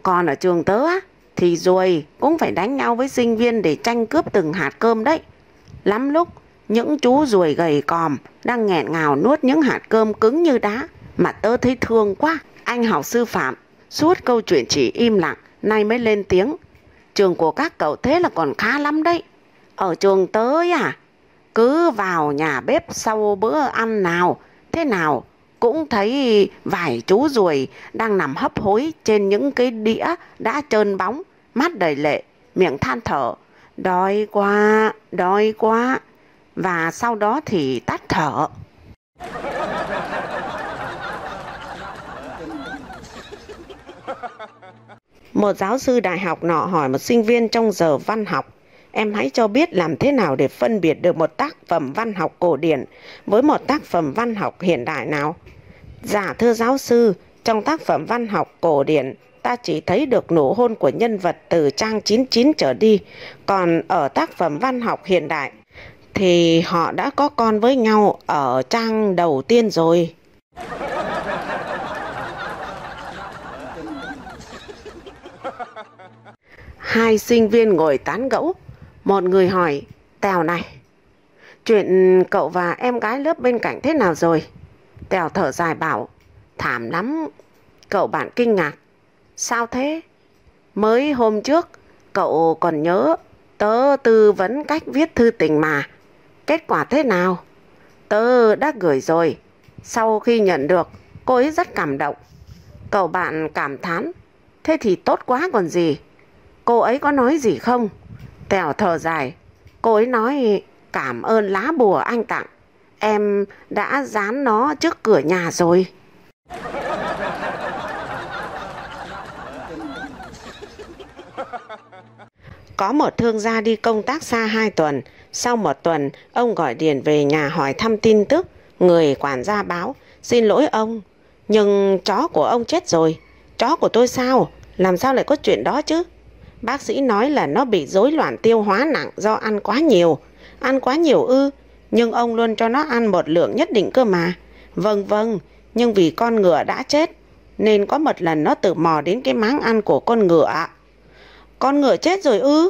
còn ở trường tớ á, thì ruồi cũng phải đánh nhau với sinh viên để tranh cướp từng hạt cơm đấy. Lắm lúc, những chú ruồi gầy còm đang nghẹn ngào nuốt những hạt cơm cứng như đá mà tớ thấy thương quá. Anh học sư phạm Suốt câu chuyện chỉ im lặng, nay mới lên tiếng. Trường của các cậu thế là còn khá lắm đấy. Ở trường tới à? Cứ vào nhà bếp sau bữa ăn nào, thế nào cũng thấy vài chú ruồi đang nằm hấp hối trên những cái đĩa đã trơn bóng, mắt đầy lệ, miệng than thở. Đói quá, đói quá. Và sau đó thì tắt thở. Một giáo sư đại học nọ hỏi một sinh viên trong giờ văn học, em hãy cho biết làm thế nào để phân biệt được một tác phẩm văn học cổ điển với một tác phẩm văn học hiện đại nào? Dạ thưa giáo sư, trong tác phẩm văn học cổ điển, ta chỉ thấy được nụ hôn của nhân vật từ trang 99 trở đi, còn ở tác phẩm văn học hiện đại thì họ đã có con với nhau ở trang đầu tiên rồi. Hai sinh viên ngồi tán gẫu. Một người hỏi, Tèo này, chuyện cậu và em gái lớp bên cạnh thế nào rồi? Tèo thở dài bảo, thảm lắm. Cậu bạn kinh ngạc, sao thế? Mới hôm trước, cậu còn nhớ tớ tư vấn cách viết thư tình mà. Kết quả thế nào? Tớ đã gửi rồi. Sau khi nhận được, cô ấy rất cảm động. Cậu bạn cảm thán, thế thì tốt quá còn gì. Cô ấy có nói gì không? Tèo thở dài. Cô ấy nói cảm ơn lá bùa anh tặng. Em đã dán nó trước cửa nhà rồi. Có một thương gia đi công tác xa hai tuần. Sau một tuần, ông gọi điện về nhà hỏi thăm tin tức. Người quản gia báo, xin lỗi ông, nhưng chó của ông chết rồi. Chó của tôi sao? Làm sao lại có chuyện đó chứ? Bác sĩ nói là nó bị rối loạn tiêu hóa nặng do ăn quá nhiều. Ăn quá nhiều ư, nhưng ông luôn cho nó ăn một lượng nhất định cơ mà. Vâng vâng, nhưng vì con ngựa đã chết, nên có một lần nó tự mò đến cái máng ăn của con ngựa. Con ngựa chết rồi ư?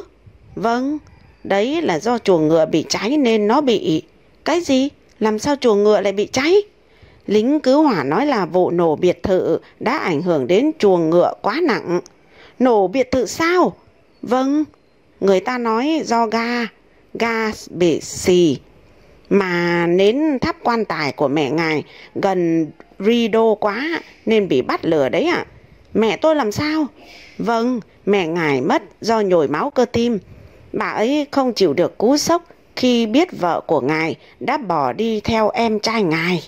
Vâng, đấy là do chuồng ngựa bị cháy nên nó bị... Cái gì? Làm sao chuồng ngựa lại bị cháy? Lính cứu hỏa nói là vụ nổ biệt thự đã ảnh hưởng đến chuồng ngựa quá nặng. Nổ biệt thự sao? Vâng, người ta nói do ga, ga bị xì. Mà nến thắp quan tài của mẹ ngài gần Rido quá nên bị bắt lửa đấy ạ. À? Mẹ tôi làm sao? Vâng, mẹ ngài mất do nhồi máu cơ tim. Bà ấy không chịu được cú sốc khi biết vợ của ngài đã bỏ đi theo em trai ngài.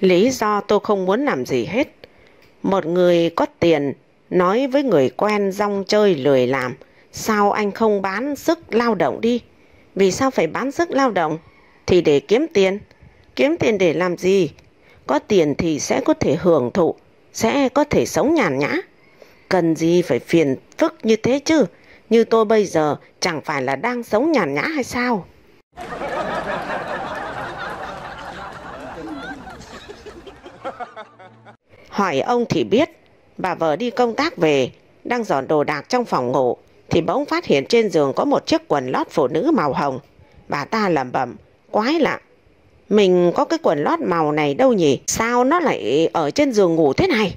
Lý do tôi không muốn làm gì hết. Một người có tiền nói với người quen rong chơi lười làm. Sao anh không bán sức lao động đi? Vì sao phải bán sức lao động? Thì để kiếm tiền. Kiếm tiền để làm gì? Có tiền thì sẽ có thể hưởng thụ, sẽ có thể sống nhàn nhã. Cần gì phải phiền phức như thế chứ? Như tôi bây giờ chẳng phải là đang sống nhàn nhã hay sao? Hỏi ông thì biết, bà vợ đi công tác về, đang dọn đồ đạc trong phòng ngủ, thì bỗng phát hiện trên giường có một chiếc quần lót phụ nữ màu hồng. Bà ta lẩm bẩm, quái lạ, mình có cái quần lót màu này đâu nhỉ? Sao nó lại ở trên giường ngủ thế này?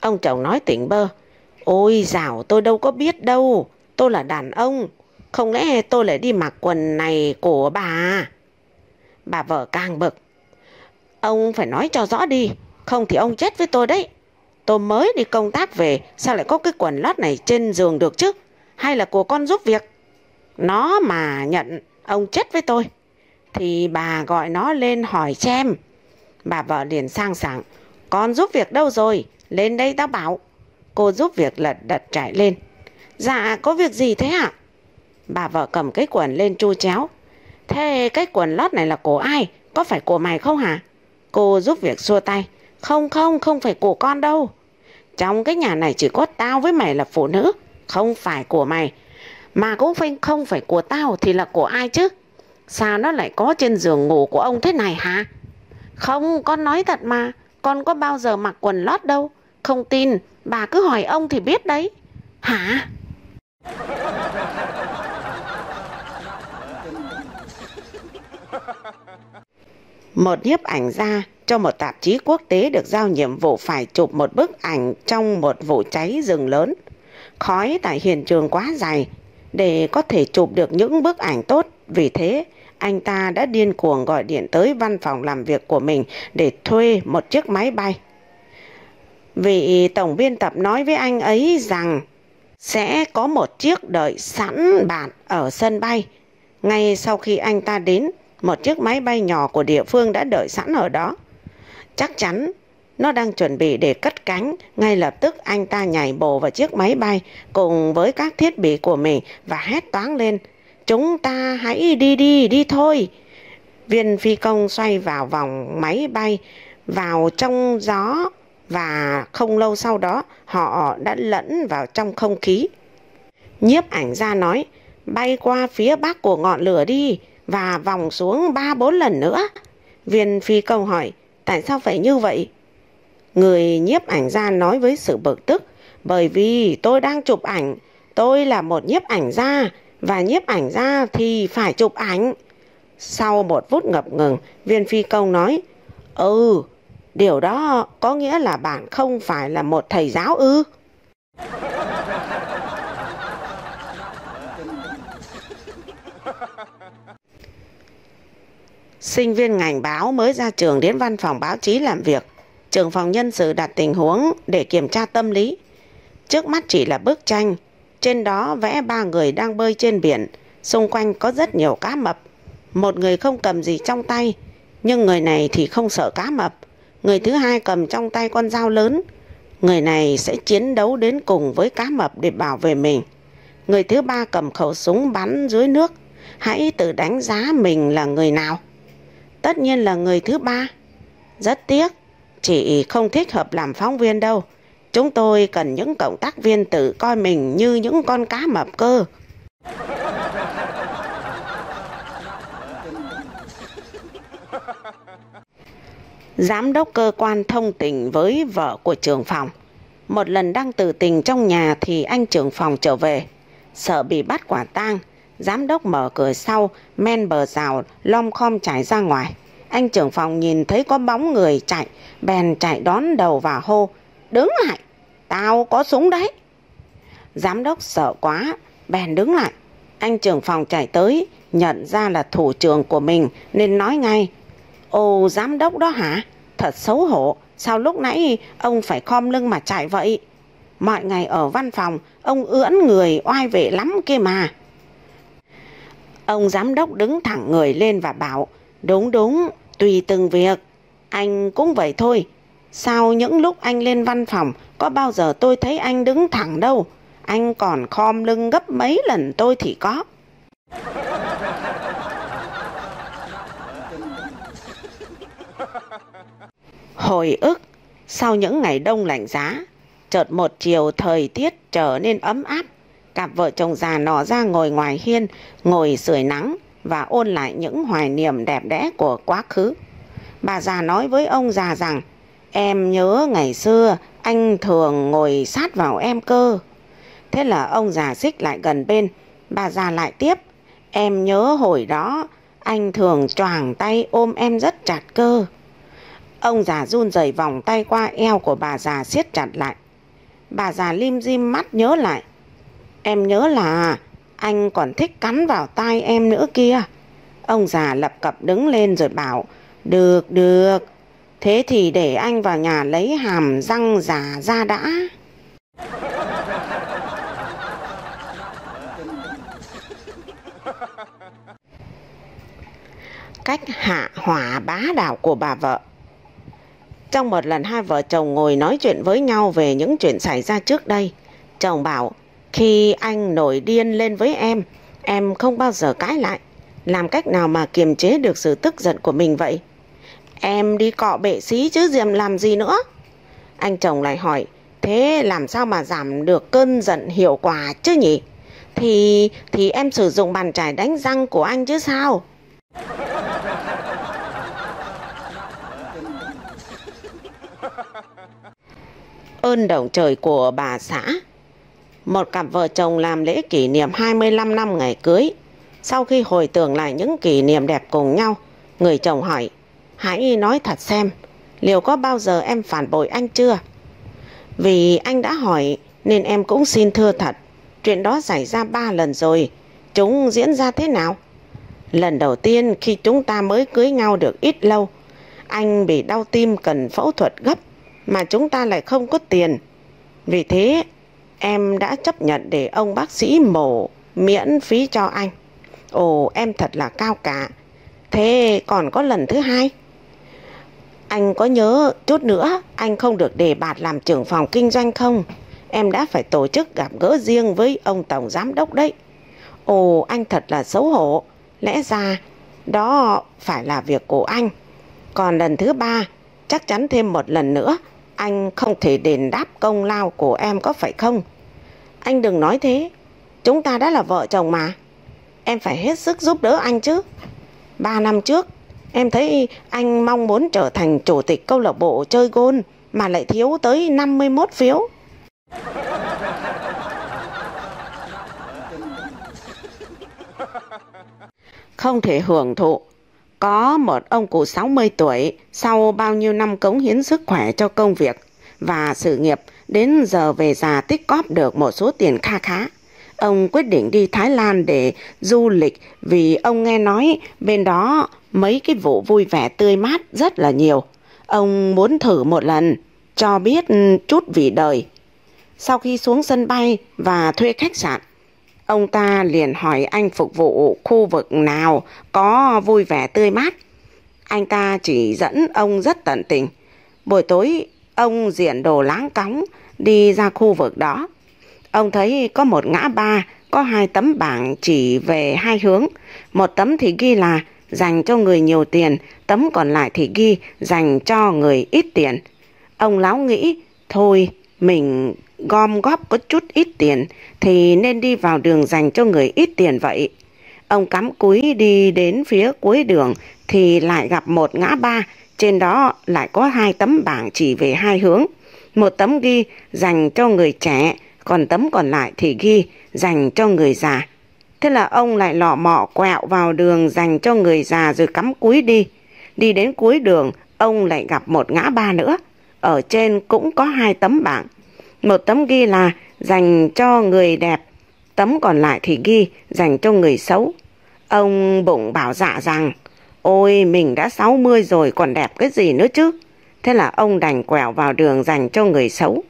Ông chồng nói tỉnh bơ. Ôi dào tôi đâu có biết đâu. Tôi là đàn ông. Không lẽ tôi lại đi mặc quần này của bà Bà vợ càng bực. Ông phải nói cho rõ đi. Không thì ông chết với tôi đấy. Tôi mới đi công tác về, sao lại có cái quần lót này trên giường được chứ? Hay là của con giúp việc? Nó mà nhận, ông chết với tôi. Thì bà gọi nó lên hỏi xem. Bà vợ liền sang sảng. Con giúp việc đâu rồi? Lên đây tao bảo. Cô giúp việc lật đật trải lên. Dạ, có việc gì thế ạ? Bà vợ cầm cái quần lên chu chéo. Thế cái quần lót này là của ai? Có phải của mày không hả? Cô giúp việc xua tay. Không không, không phải của con đâu. Trong cái nhà này chỉ có tao với mày là phụ nữ, không phải của mày. Mà cũng phải không phải của tao thì là của ai chứ? Sao nó lại có trên giường ngủ của ông thế này hả? Không, con nói thật mà, con có bao giờ mặc quần lót đâu. Không tin, bà cứ hỏi ông thì biết đấy. Hả? Một nhiếp ảnh gia cho một tạp chí quốc tế được giao nhiệm vụ phải chụp một bức ảnh trong một vụ cháy rừng lớn. Khói tại hiện trường quá dày để có thể chụp được những bức ảnh tốt. Vì thế, anh ta đã điên cuồng gọi điện tới văn phòng làm việc của mình để thuê một chiếc máy bay. Vị tổng biên tập nói với anh ấy rằng sẽ có một chiếc đợi sẵn bạn ở sân bay. Ngay sau khi anh ta đến, một chiếc máy bay nhỏ của địa phương đã đợi sẵn ở đó. Chắc chắn nó đang chuẩn bị để cất cánh, ngay lập tức anh ta nhảy bổ vào chiếc máy bay cùng với các thiết bị của mình và hét toáng lên. Chúng ta hãy đi đi, đi thôi. Viên phi công xoay vào vòng máy bay, vào trong gió và không lâu sau đó họ đã lẫn vào trong không khí. Nhiếp ảnh ra nói, bay qua phía bắc của ngọn lửa đi và vòng xuống ba bốn lần nữa. Viên phi công hỏi, tại sao phải như vậy? Người nhiếp ảnh gia nói với sự bực tức, bởi vì tôi đang chụp ảnh, tôi là một nhiếp ảnh gia và nhiếp ảnh gia thì phải chụp ảnh. Sau một phút ngập ngừng, viên phi công nói, Ừ, điều đó có nghĩa là bạn không phải là một thầy giáo ư? Sinh viên ngành báo mới ra trường đến văn phòng báo chí làm việc. Trưởng phòng nhân sự đặt tình huống để kiểm tra tâm lý. Trước mắt chỉ là bức tranh. Trên đó vẽ ba người đang bơi trên biển. Xung quanh có rất nhiều cá mập. Một người không cầm gì trong tay. Nhưng người này thì không sợ cá mập. Người thứ hai cầm trong tay con dao lớn. Người này sẽ chiến đấu đến cùng với cá mập để bảo vệ mình. Người thứ ba cầm khẩu súng bắn dưới nước. Hãy tự đánh giá mình là người nào. Tất nhiên là người thứ ba. Rất tiếc, chị không thích hợp làm phóng viên đâu. Chúng tôi cần những cộng tác viên tự coi mình như những con cá mập cơ. Giám đốc cơ quan thông tình với vợ của trưởng phòng. Một lần đang từ tình trong nhà thì anh trưởng phòng trở về. Sợ bị bắt quả tang, giám đốc mở cửa sau, men bờ rào, lom khom chạy ra ngoài. Anh trưởng phòng nhìn thấy có bóng người chạy, bèn chạy đón đầu và hô. Đứng lại, tao có súng đấy. Giám đốc sợ quá, bèn đứng lại. Anh trưởng phòng chạy tới, nhận ra là thủ trưởng của mình nên nói ngay. Ồ, giám đốc đó hả? Thật xấu hổ, sao lúc nãy ông phải khom lưng mà chạy vậy? Mọi ngày ở văn phòng, ông ưỡn người oai vệ lắm kia mà. Ông giám đốc đứng thẳng người lên và bảo, đúng đúng, tùy từng việc, anh cũng vậy thôi. Sao những lúc anh lên văn phòng, có bao giờ tôi thấy anh đứng thẳng đâu, anh còn khom lưng gấp mấy lần tôi thì có. Hồi ức, sau những ngày đông lạnh giá, chợt một chiều thời tiết trở nên ấm áp, cặp vợ chồng già nọ ra ngồi ngoài hiên, ngồi sưởi nắng và ôn lại những hoài niệm đẹp đẽ của quá khứ. Bà già nói với ông già rằng, em nhớ ngày xưa anh thường ngồi sát vào em cơ. Thế là ông già xích lại gần bên, bà già lại tiếp, em nhớ hồi đó anh thường choàng tay ôm em rất chặt cơ. Ông già run rẩy vòng tay qua eo của bà già siết chặt lại. Bà già lim dim mắt nhớ lại. Em nhớ là anh còn thích cắn vào tai em nữa kia. Ông già lập cập đứng lên rồi bảo, được, được, thế thì để anh vào nhà lấy hàm răng già ra đã. Cách hạ hỏa bá đạo của bà vợ Trong một lần hai vợ chồng ngồi nói chuyện với nhau về những chuyện xảy ra trước đây, chồng bảo, khi anh nổi điên lên với em, em không bao giờ cãi lại. Làm cách nào mà kiềm chế được sự tức giận của mình vậy? Em đi cọ bệ xí chứ diệm làm gì nữa? Anh chồng lại hỏi, thế làm sao mà giảm được cơn giận hiệu quả chứ nhỉ? Thì thì em sử dụng bàn chải đánh răng của anh chứ sao? Ơn động trời của bà xã một cặp vợ chồng làm lễ kỷ niệm 25 năm ngày cưới Sau khi hồi tưởng lại những kỷ niệm đẹp cùng nhau Người chồng hỏi Hãy nói thật xem, liệu có bao giờ em phản bội anh chưa? Vì anh đã hỏi nên em cũng xin thưa thật. Chuyện đó xảy ra ba lần rồi. Chúng diễn ra thế nào? Lần đầu tiên khi chúng ta mới cưới nhau được ít lâu, anh bị đau tim cần phẫu thuật gấp mà chúng ta lại không có tiền. Vì thế em đã chấp nhận để ông bác sĩ mổ miễn phí cho anh. Ồ, em thật là cao cả. Thế còn có lần thứ hai? Anh có nhớ chút nữa, anh không được đề bạt làm trưởng phòng kinh doanh không? Em đã phải tổ chức gặp gỡ riêng với ông tổng giám đốc đấy. Ồ, anh thật là xấu hổ. Lẽ ra đó phải là việc của anh. Còn lần thứ ba, chắc chắn thêm một lần nữa, anh không thể đền đáp công lao của em có phải không? Anh đừng nói thế. Chúng ta đã là vợ chồng mà. Em phải hết sức giúp đỡ anh chứ. Ba năm trước, Em thấy anh mong muốn trở thành chủ tịch câu lạc bộ chơi gôn mà lại thiếu tới 51 phiếu. Không thể hưởng thụ. Có một ông cụ 60 tuổi, sau bao nhiêu năm cống hiến sức khỏe cho công việc và sự nghiệp đến giờ về già tích cóp được một số tiền kha khá. Ông quyết định đi Thái Lan để du lịch vì ông nghe nói bên đó mấy cái vụ vui vẻ tươi mát rất là nhiều. Ông muốn thử một lần, cho biết chút vị đời. Sau khi xuống sân bay và thuê khách sạn, ông ta liền hỏi anh phục vụ khu vực nào có vui vẻ tươi mát. Anh ta chỉ dẫn ông rất tận tình. Buổi tối, ông diện đồ láng cóng đi ra khu vực đó. Ông thấy có một ngã ba, có hai tấm bảng chỉ về hai hướng. Một tấm thì ghi là dành cho người nhiều tiền, tấm còn lại thì ghi dành cho người ít tiền. Ông lão nghĩ, thôi mình gom góp có chút ít tiền thì nên đi vào đường dành cho người ít tiền vậy. Ông cắm cúi đi đến phía cuối đường thì lại gặp một ngã ba, trên đó lại có hai tấm bảng chỉ về hai hướng. Một tấm ghi dành cho người trẻ, còn tấm còn lại thì ghi dành cho người già. Thế là ông lại lọ mọ quẹo vào đường dành cho người già rồi cắm cúi đi. Đi đến cuối đường, ông lại gặp một ngã ba nữa. Ở trên cũng có hai tấm bảng. Một tấm ghi là dành cho người đẹp, tấm còn lại thì ghi dành cho người xấu. Ông bụng bảo dạ rằng, ôi mình đã 60 rồi còn đẹp cái gì nữa chứ. Thế là ông đành quẹo vào đường dành cho người xấu.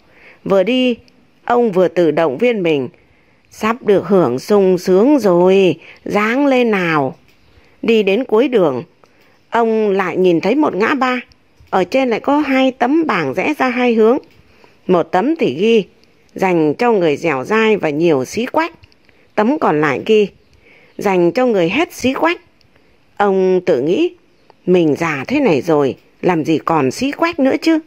Vừa đi, ông vừa tự động viên mình, Sắp được hưởng sung sướng rồi, dáng lên nào. Đi đến cuối đường, ông lại nhìn thấy một ngã ba. Ở trên lại có hai tấm bảng rẽ ra hai hướng. Một tấm thì ghi, dành cho người dẻo dai và nhiều xí quách. Tấm còn lại ghi, dành cho người hết xí quách. Ông tự nghĩ, mình già thế này rồi, làm gì còn xí quách nữa chứ.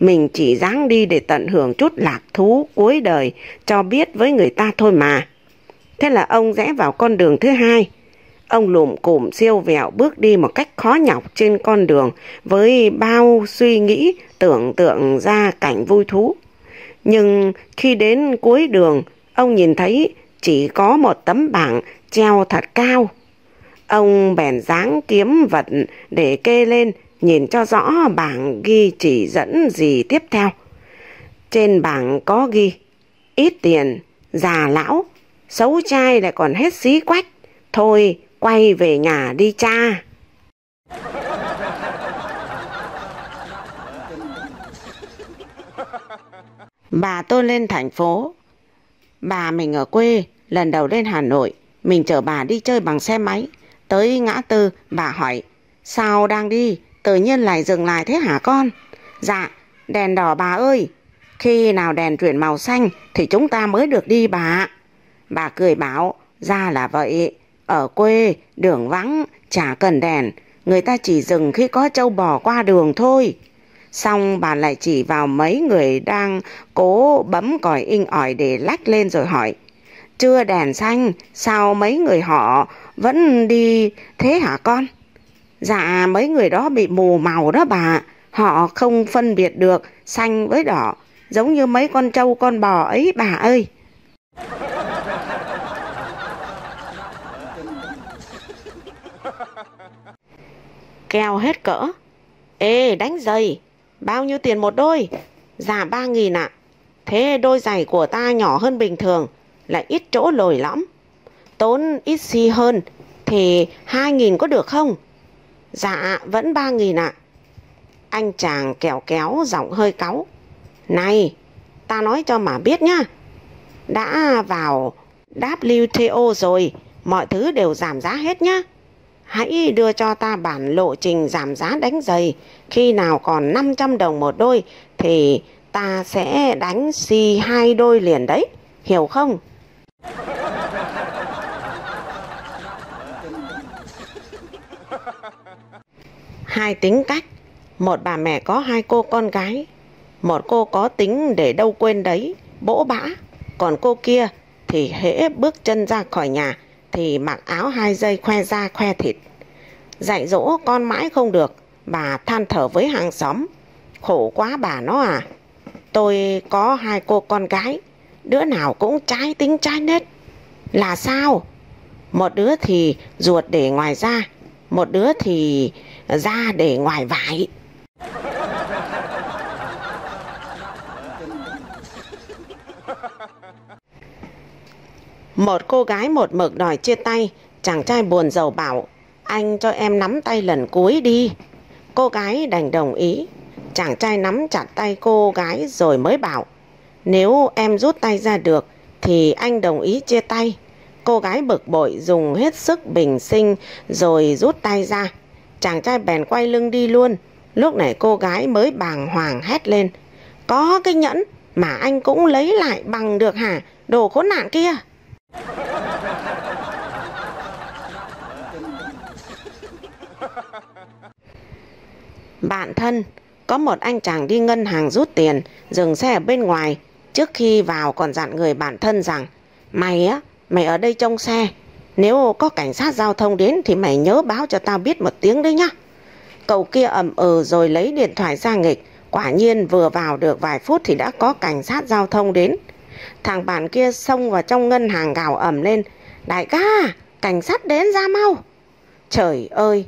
Mình chỉ dáng đi để tận hưởng chút lạc thú cuối đời cho biết với người ta thôi mà. Thế là ông rẽ vào con đường thứ hai. Ông lùm cụm siêu vẹo bước đi một cách khó nhọc trên con đường với bao suy nghĩ tưởng tượng ra cảnh vui thú. Nhưng khi đến cuối đường, ông nhìn thấy chỉ có một tấm bảng treo thật cao. Ông bèn dáng kiếm vật để kê lên nhìn cho rõ bảng ghi chỉ dẫn gì tiếp theo. Trên bảng có ghi ít tiền, già lão, xấu trai lại còn hết xí quách. Thôi, quay về nhà đi cha. Bà tôi lên thành phố. Bà mình ở quê, lần đầu lên Hà Nội. Mình chở bà đi chơi bằng xe máy. Tới ngã tư, bà hỏi, sao đang đi? tự nhiên lại dừng lại thế hả con? Dạ, đèn đỏ bà ơi, khi nào đèn chuyển màu xanh thì chúng ta mới được đi bà. Bà cười bảo, ra là vậy, ở quê, đường vắng, chả cần đèn, người ta chỉ dừng khi có trâu bò qua đường thôi. Xong bà lại chỉ vào mấy người đang cố bấm còi inh ỏi để lách lên rồi hỏi. Chưa đèn xanh, sao mấy người họ vẫn đi thế hả con? Dạ mấy người đó bị mù màu đó bà. Họ không phân biệt được xanh với đỏ Giống như mấy con trâu con bò ấy bà ơi. Keo hết cỡ. Ê đánh giày Bao nhiêu tiền một đôi? Dạ ba nghìn ạ. Thế đôi giày của ta nhỏ hơn bình thường lại ít chỗ lồi lõm. Tốn ít xi hơn, Thì hai nghìn có được không? Dạ vẫn ba nghìn ạ. Anh chàng kẹo kéo giọng hơi cáu. Này, Ta nói cho mà biết nhá. Đã vào WTO rồi, Mọi thứ đều giảm giá hết nhá. Hãy đưa cho ta bản lộ trình giảm giá đánh giày. Khi nào còn 500 đồng một đôi, Thì ta sẽ đánh xì hai đôi liền đấy. Hiểu không? Hai tính cách Một bà mẹ có hai cô con gái Một cô có tính để đâu quên đấy Bỗ bã Còn cô kia thì hễ bước chân ra khỏi nhà thì mặc áo hai dây khoe da khoe thịt. Dạy dỗ con mãi không được, bà than thở với hàng xóm. Khổ quá bà nó à. Tôi có hai cô con gái, đứa nào cũng trái tính trái nết. Là sao? Một đứa thì ruột để ngoài da, một đứa thì da để ngoài vải. Một cô gái một mực đòi chia tay, chàng trai buồn giàu bảo, anh cho em nắm tay lần cuối đi. Cô gái đành đồng ý, chàng trai nắm chặt tay cô gái rồi mới bảo, nếu em rút tay ra được thì anh đồng ý chia tay. Cô gái bực bội dùng hết sức bình sinh rồi rút tay ra. Chàng trai bèn quay lưng đi luôn. Lúc này cô gái mới bàng hoàng hét lên. Có cái nhẫn mà anh cũng lấy lại bằng được hả? Đồ khốn nạn kia. Bạn thân, có một anh chàng đi ngân hàng rút tiền, dừng xe ở bên ngoài. Trước khi vào còn dặn người bạn thân rằng, mày á, mày ở đây trông xe. Nếu có cảnh sát giao thông đến thì mày nhớ báo cho tao biết một tiếng đấy nhá. Cậu kia ầm ừ rồi lấy điện thoại ra nghịch. Quả nhiên vừa vào được vài phút thì đã có cảnh sát giao thông đến. Thằng bạn kia xông vào trong ngân hàng gào ầm lên. Đại ca, cảnh sát đến ra mau. Trời ơi,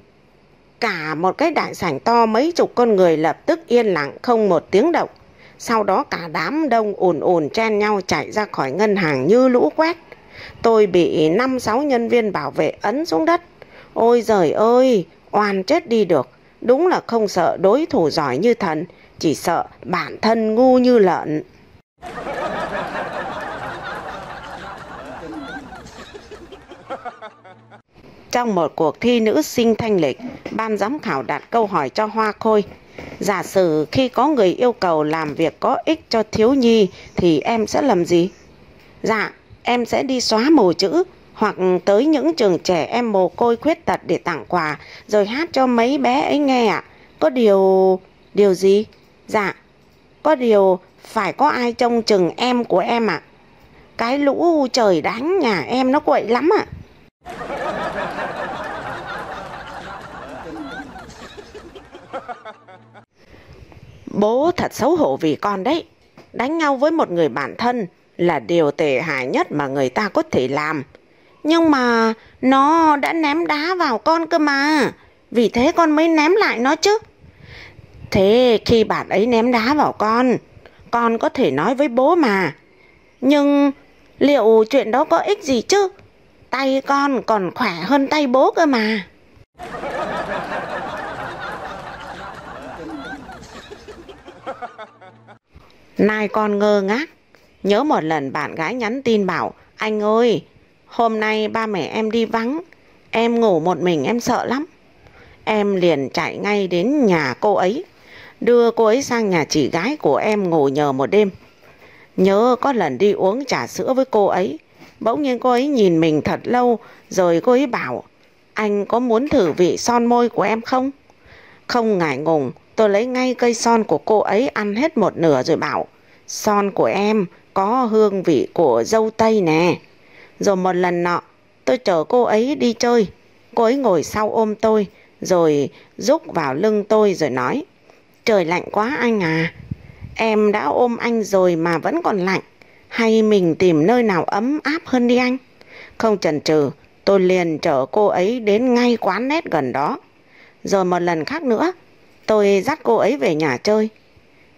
cả một cái đại sảnh to mấy chục con người lập tức yên lặng không một tiếng động. Sau đó cả đám đông ồn ồn chen nhau chạy ra khỏi ngân hàng như lũ quét. Tôi bị năm sáu nhân viên bảo vệ ấn xuống đất. Ôi giời ơi, oan chết đi được. Đúng là không sợ đối thủ giỏi như thần, chỉ sợ bản thân ngu như lợn. Trong một cuộc thi nữ sinh thanh lịch, ban giám khảo đặt câu hỏi cho Hoa Khôi. Giả sử khi có người yêu cầu làm việc có ích cho thiếu nhi thì em sẽ làm gì? Dạ, em sẽ đi xóa mù chữ hoặc tới những trường trẻ em mồ côi khuyết tật để tặng quà rồi hát cho mấy bé ấy nghe ạ. À. Có điều... điều gì? Dạ, có điều phải có ai trông chừng em của em ạ. À. Cái lũ trời đánh nhà em nó quậy lắm ạ. À. Bố thật xấu hổ vì con đấy. Đánh nhau với một người bạn thân là điều tệ hại nhất mà người ta có thể làm. Nhưng mà nó đã ném đá vào con cơ mà. Vì thế con mới ném lại nó chứ. Thế khi bạn ấy ném đá vào con, con có thể nói với bố mà. Nhưng liệu chuyện đó có ích gì chứ? Tay con còn khỏe hơn tay bố cơ mà. Nay con ngơ ngác. Nhớ một lần bạn gái nhắn tin bảo Anh ơi, hôm nay ba mẹ em đi vắng. Em ngủ một mình em sợ lắm. Em liền chạy ngay đến nhà cô ấy. Đưa cô ấy sang nhà chị gái của em ngủ nhờ một đêm. Nhớ có lần đi uống trà sữa với cô ấy. Bỗng nhiên cô ấy nhìn mình thật lâu rồi cô ấy bảo Anh có muốn thử vị son môi của em không? Không ngại ngùng tôi lấy ngay cây son của cô ấy ăn hết một nửa rồi bảo Son của em có hương vị của dâu tây nè. Rồi một lần nọ tôi chở cô ấy đi chơi. Cô ấy ngồi sau ôm tôi rồi rúc vào lưng tôi rồi nói Trời lạnh quá anh à. Em đã ôm anh rồi mà vẫn còn lạnh. Hay mình tìm nơi nào ấm áp hơn đi anh? Không chần chừ, tôi liền chở cô ấy đến ngay quán nét gần đó. Rồi một lần khác nữa, Tôi dắt cô ấy về nhà chơi.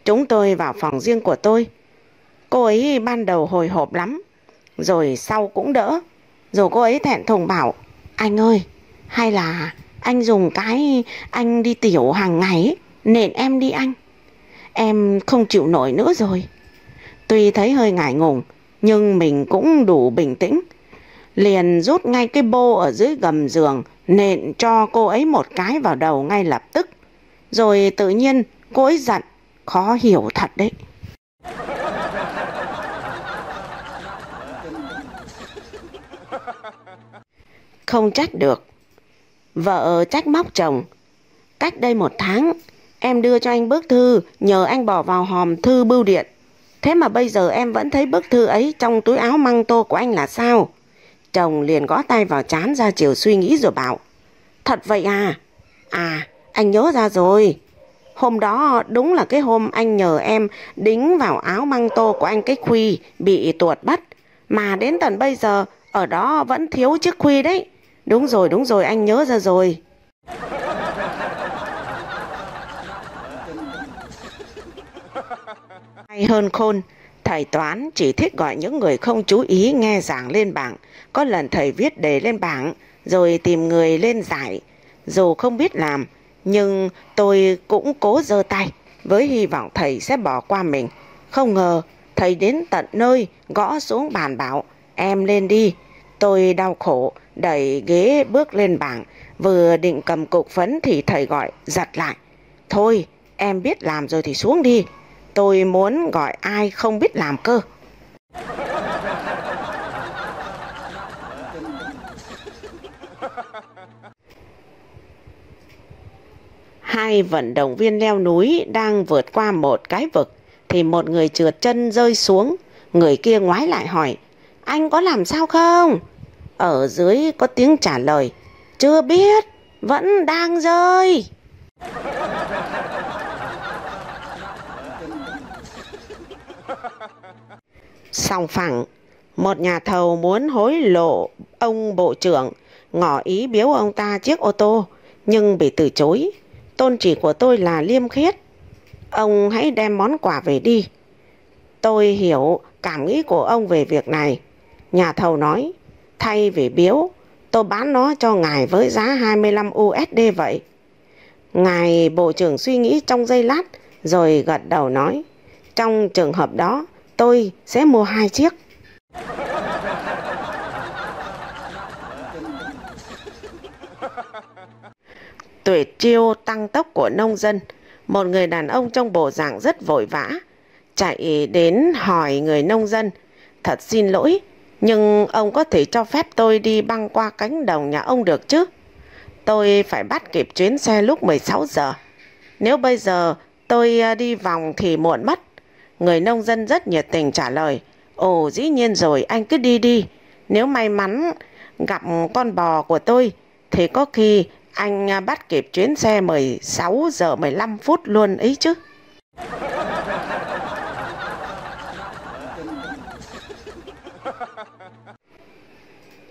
Chúng tôi vào phòng riêng của tôi. Cô ấy ban đầu hồi hộp lắm, rồi sau cũng đỡ. Rồi cô ấy thẹn thùng bảo, anh ơi, hay là anh dùng cái anh đi tiểu hàng ngày ấy, nện em đi anh. Em không chịu nổi nữa rồi. Tuy thấy hơi ngại ngùng, nhưng mình cũng đủ bình tĩnh. Liền rút ngay cái bô ở dưới gầm giường, nện cho cô ấy một cái vào đầu ngay lập tức. Rồi tự nhiên cô ấy giận, khó hiểu thật đấy. Không trách được. Vợ trách móc chồng. Cách đây một tháng, em đưa cho anh bức thư nhờ anh bỏ vào hòm thư bưu điện. Thế mà bây giờ em vẫn thấy bức thư ấy trong túi áo măng tô của anh là sao? Chồng liền gõ tay vào chán ra chiều suy nghĩ rồi bảo. Thật vậy à? À, anh nhớ ra rồi. Hôm đó đúng là cái hôm anh nhờ em đính vào áo măng tô của anh cái khuy bị tuột bắt. Mà đến tận bây giờ ở đó vẫn thiếu chiếc khuy đấy. Đúng rồi, đúng rồi, anh nhớ ra rồi. Hay hơn khôn, thầy toán chỉ thích gọi những người không chú ý nghe giảng lên bảng. Có lần thầy viết đề lên bảng, rồi tìm người lên giải. Dù không biết làm, nhưng tôi cũng cố giơ tay với hy vọng thầy sẽ bỏ qua mình. Không ngờ thầy đến tận nơi, gõ xuống bàn bảo, em lên đi. Tôi đau khổ, đẩy ghế bước lên bảng vừa định cầm cục phấn thì thầy gọi, giật lại. Thôi, em biết làm rồi thì xuống đi. Tôi muốn gọi ai không biết làm cơ. Hai vận động viên leo núi đang vượt qua một cái vực thì một người trượt chân rơi xuống. Người kia ngoái lại hỏi, anh có làm sao không? Ở dưới có tiếng trả lời, chưa biết, vẫn đang rơi. Song phẳng, một nhà thầu muốn hối lộ ông bộ trưởng, ngỏ ý biếu ông ta chiếc ô tô, nhưng bị từ chối. Tôn chỉ của tôi là liêm khiết. Ông hãy đem món quà về đi. Tôi hiểu cảm nghĩ của ông về việc này. Nhà thầu nói, thay vì biếu, tôi bán nó cho ngài với giá 25 USD vậy. Ngài Bộ trưởng suy nghĩ trong giây lát, rồi gật đầu nói, trong trường hợp đó, tôi sẽ mua hai chiếc. Tuyệt chiêu tăng tốc của nông dân, một người đàn ông trong bộ dạng rất vội vã, chạy đến hỏi người nông dân, thật xin lỗi, nhưng ông có thể cho phép tôi đi băng qua cánh đồng nhà ông được chứ? Tôi phải bắt kịp chuyến xe lúc 16 giờ. Nếu bây giờ tôi à, đi vòng thì muộn mất. Người nông dân rất nhiệt tình trả lời. Ồ dĩ nhiên rồi anh cứ đi đi. Nếu may mắn gặp con bò của tôi thì có khi anh à, bắt kịp chuyến xe 16 giờ 15 phút luôn ấy chứ.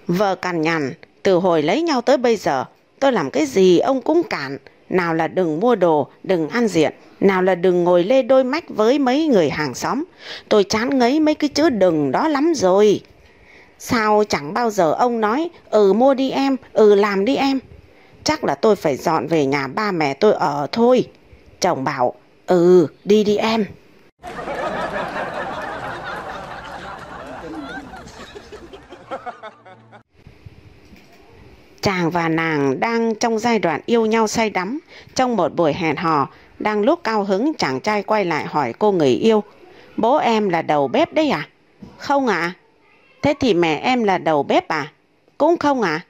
Vợ cằn nhằn, từ hồi lấy nhau tới bây giờ, tôi làm cái gì ông cũng cản. Nào là đừng mua đồ, đừng ăn diện, nào là đừng ngồi lê đôi mách với mấy người hàng xóm. Tôi chán ngấy mấy cái chữ đừng đó lắm rồi. Sao chẳng bao giờ ông nói, ừ mua đi em, ừ làm đi em. Chắc là tôi phải dọn về nhà ba mẹ tôi ở thôi. Chồng bảo, ừ đi đi em. Chàng và nàng đang trong giai đoạn yêu nhau say đắm, trong một buổi hẹn hò, đang lúc cao hứng chàng trai quay lại hỏi cô người yêu, bố em là đầu bếp đấy à? Không ạ. À? Thế thì mẹ em là đầu bếp à? Cũng không ạ. À?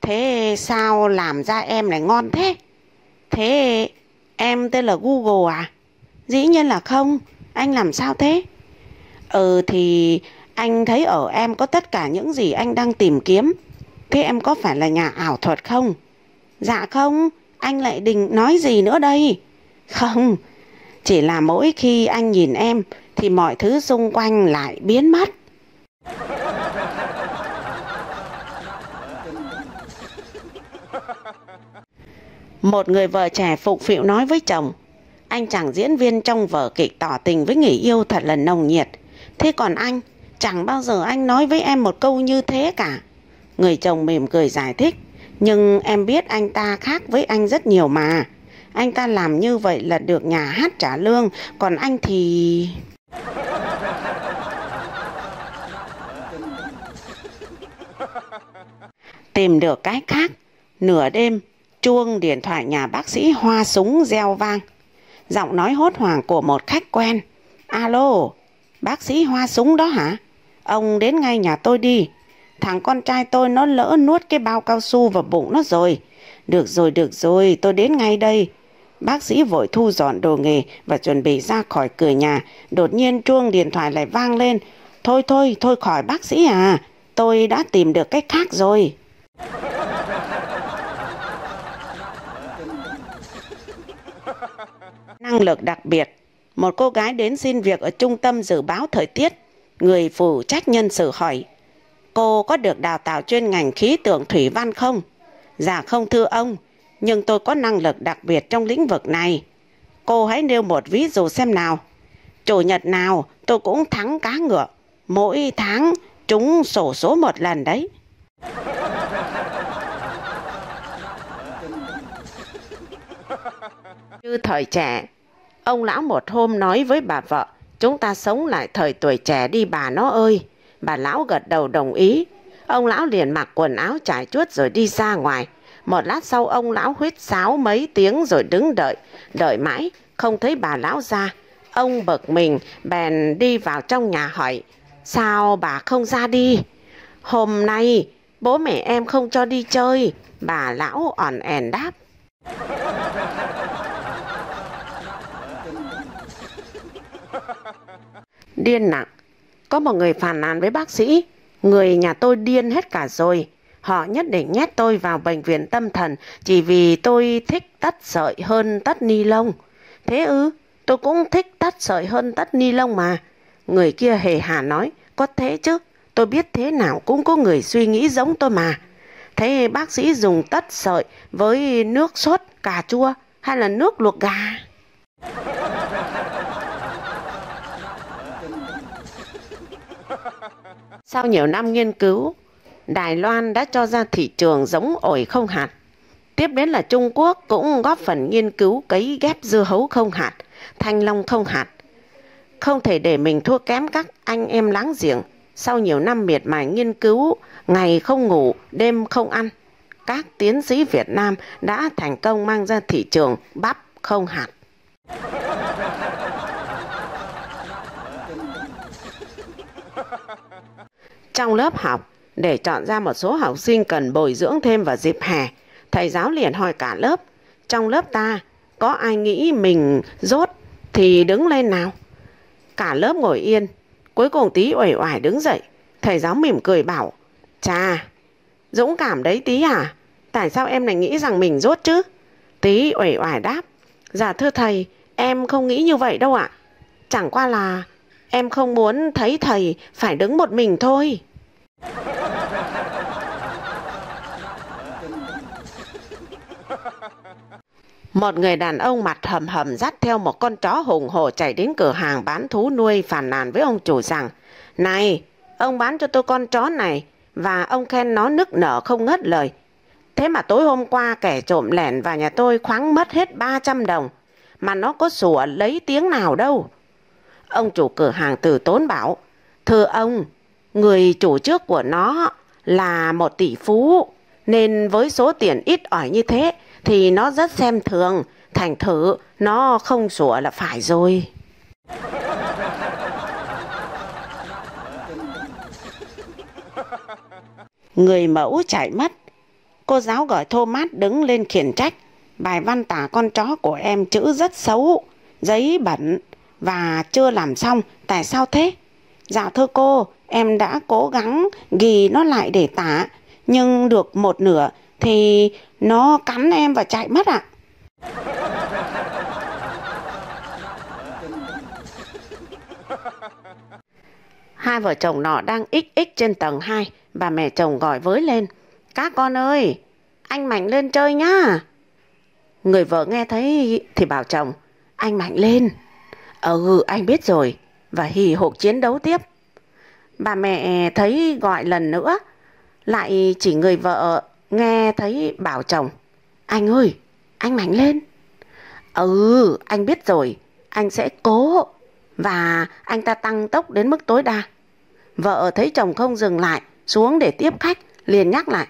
Thế sao làm ra em lại ngon thế? Thế em tên là Google à? Dĩ nhiên là không, anh làm sao thế? Ừ thì anh thấy ở em có tất cả những gì anh đang tìm kiếm. Thế em có phải là nhà ảo thuật không? Dạ không, anh lại định nói gì nữa đây? Không, chỉ là mỗi khi anh nhìn em thì mọi thứ xung quanh lại biến mất. Một người vợ trẻ phục phịu nói với chồng, anh chàng diễn viên trong vở kịch tỏ tình với người yêu thật là nồng nhiệt. Thế còn anh, chẳng bao giờ anh nói với em một câu như thế cả. Người chồng mỉm cười giải thích, nhưng em biết anh ta khác với anh rất nhiều mà. Anh ta làm như vậy là được nhà hát trả lương, còn anh thì... Tìm được cái khác, nửa đêm, chuông điện thoại nhà bác sĩ hoa súng reo vang. Giọng nói hốt hoảng của một khách quen. Alo, bác sĩ hoa súng đó hả? Ông đến ngay nhà tôi đi. Thằng con trai tôi nó lỡ nuốt cái bao cao su vào bụng nó rồi. Được rồi, được rồi, tôi đến ngay đây. Bác sĩ vội thu dọn đồ nghề và chuẩn bị ra khỏi cửa nhà. Đột nhiên chuông điện thoại lại vang lên. Thôi thôi, thôi khỏi bác sĩ à. Tôi đã tìm được cách khác rồi. Năng lực đặc biệt. Một cô gái đến xin việc ở trung tâm dự báo thời tiết. Người phụ trách nhân sự hỏi. Cô có được đào tạo chuyên ngành khí tượng thủy văn không? Dạ không thưa ông, nhưng tôi có năng lực đặc biệt trong lĩnh vực này. Cô hãy nêu một ví dụ xem nào. Chủ nhật nào tôi cũng thắng cá ngựa. Mỗi tháng chúng sổ số một lần đấy. Như thời trẻ, ông lão một hôm nói với bà vợ, chúng ta sống lại thời tuổi trẻ đi bà nó ơi. Bà lão gật đầu đồng ý. Ông lão liền mặc quần áo trải chuốt rồi đi ra ngoài. Một lát sau ông lão huyết sáo mấy tiếng rồi đứng đợi, đợi mãi, không thấy bà lão ra. Ông bực mình, bèn đi vào trong nhà hỏi, sao bà không ra đi? Hôm nay, bố mẹ em không cho đi chơi, bà lão ỏn ẻn đáp. Điên nặng, có một người phản nàn với bác sĩ, người nhà tôi điên hết cả rồi. Họ nhất định nhét tôi vào bệnh viện tâm thần chỉ vì tôi thích tắt sợi hơn tắt ni lông. Thế ư, tôi cũng thích tắt sợi hơn tắt ni lông mà. Người kia hề hà nói, có thế chứ, tôi biết thế nào cũng có người suy nghĩ giống tôi mà. Thế bác sĩ dùng tất sợi với nước sốt cà chua hay là nước luộc gà? Sau nhiều năm nghiên cứu, Đài Loan đã cho ra thị trường giống ổi không hạt. Tiếp đến là Trung Quốc cũng góp phần nghiên cứu cấy ghép dưa hấu không hạt, thanh long không hạt. Không thể để mình thua kém các anh em láng giềng. Sau nhiều năm miệt mài nghiên cứu, ngày không ngủ, đêm không ăn, các tiến sĩ Việt Nam đã thành công mang ra thị trường bắp không hạt. Trong lớp học, để chọn ra một số học sinh cần bồi dưỡng thêm vào dịp hè, thầy giáo liền hỏi cả lớp, trong lớp ta có ai nghĩ mình rốt thì đứng lên nào. Cả lớp ngồi yên, cuối cùng tí uể oải đứng dậy, thầy giáo mỉm cười bảo, chà, dũng cảm đấy tí à, tại sao em lại nghĩ rằng mình rốt chứ? Tí uể oải đáp, dạ thưa thầy, em không nghĩ như vậy đâu ạ. Chẳng qua là em không muốn thấy thầy phải đứng một mình thôi. Một người đàn ông mặt hầm hầm dắt theo một con chó hùng hổ chạy đến cửa hàng bán thú nuôi phản nàn với ông chủ rằng Này, ông bán cho tôi con chó này và ông khen nó nức nở không ngớt lời. Thế mà tối hôm qua kẻ trộm lẻn vào nhà tôi khoáng mất hết 300 đồng mà nó có sủa lấy tiếng nào đâu. Ông chủ cửa hàng từ tốn bảo Thưa ông, người chủ trước của nó là một tỷ phú nên với số tiền ít ỏi như thế thì nó rất xem thường, thành thử nó không sủa là phải rồi. Người mẫu chạy mất. Cô giáo gọi Thomas đứng lên khiển trách. Bài văn tả con chó của em chữ rất xấu, giấy bẩn và chưa làm xong. Tại sao thế? Dạ thưa cô, em đã cố gắng ghi nó lại để tả, nhưng được một nửa thì nó cắn em và chạy mất ạ. Hai vợ chồng nọ đang ích ích trên tầng 2, bà mẹ chồng gọi với lên. Các con ơi, anh Mạnh lên chơi nhá. Người vợ nghe thấy thì bảo chồng, anh mạnh lên. Ừ, anh biết rồi. Và hì hục chiến đấu tiếp. Bà mẹ thấy gọi lần nữa, lại chỉ người vợ nghe thấy bảo chồng, anh ơi, anh mạnh lên. Ừ, anh biết rồi, anh sẽ cố. Và anh ta tăng tốc đến mức tối đa. Vợ thấy chồng không dừng lại, xuống để tiếp khách, liền nhắc lại.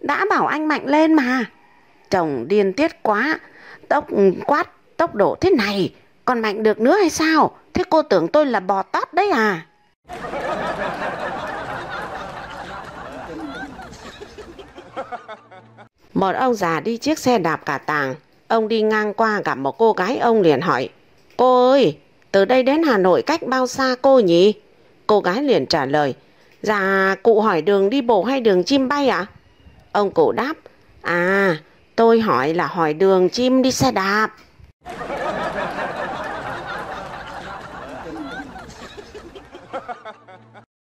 Đã bảo anh mạnh lên mà. Chồng điên tiết quá, tốc quát tốc độ thế này, còn mạnh được nữa hay sao? Thế cô tưởng tôi là bò tót đấy à? Một ông già đi chiếc xe đạp cả tàng. Ông đi ngang qua gặp một cô gái ông liền hỏi. Cô ơi, từ đây đến Hà Nội cách bao xa cô nhỉ? Cô gái liền trả lời. Dạ, cụ hỏi đường đi bộ hay đường chim bay ạ? À? Ông cụ đáp. À, tôi hỏi là hỏi đường chim đi xe đạp.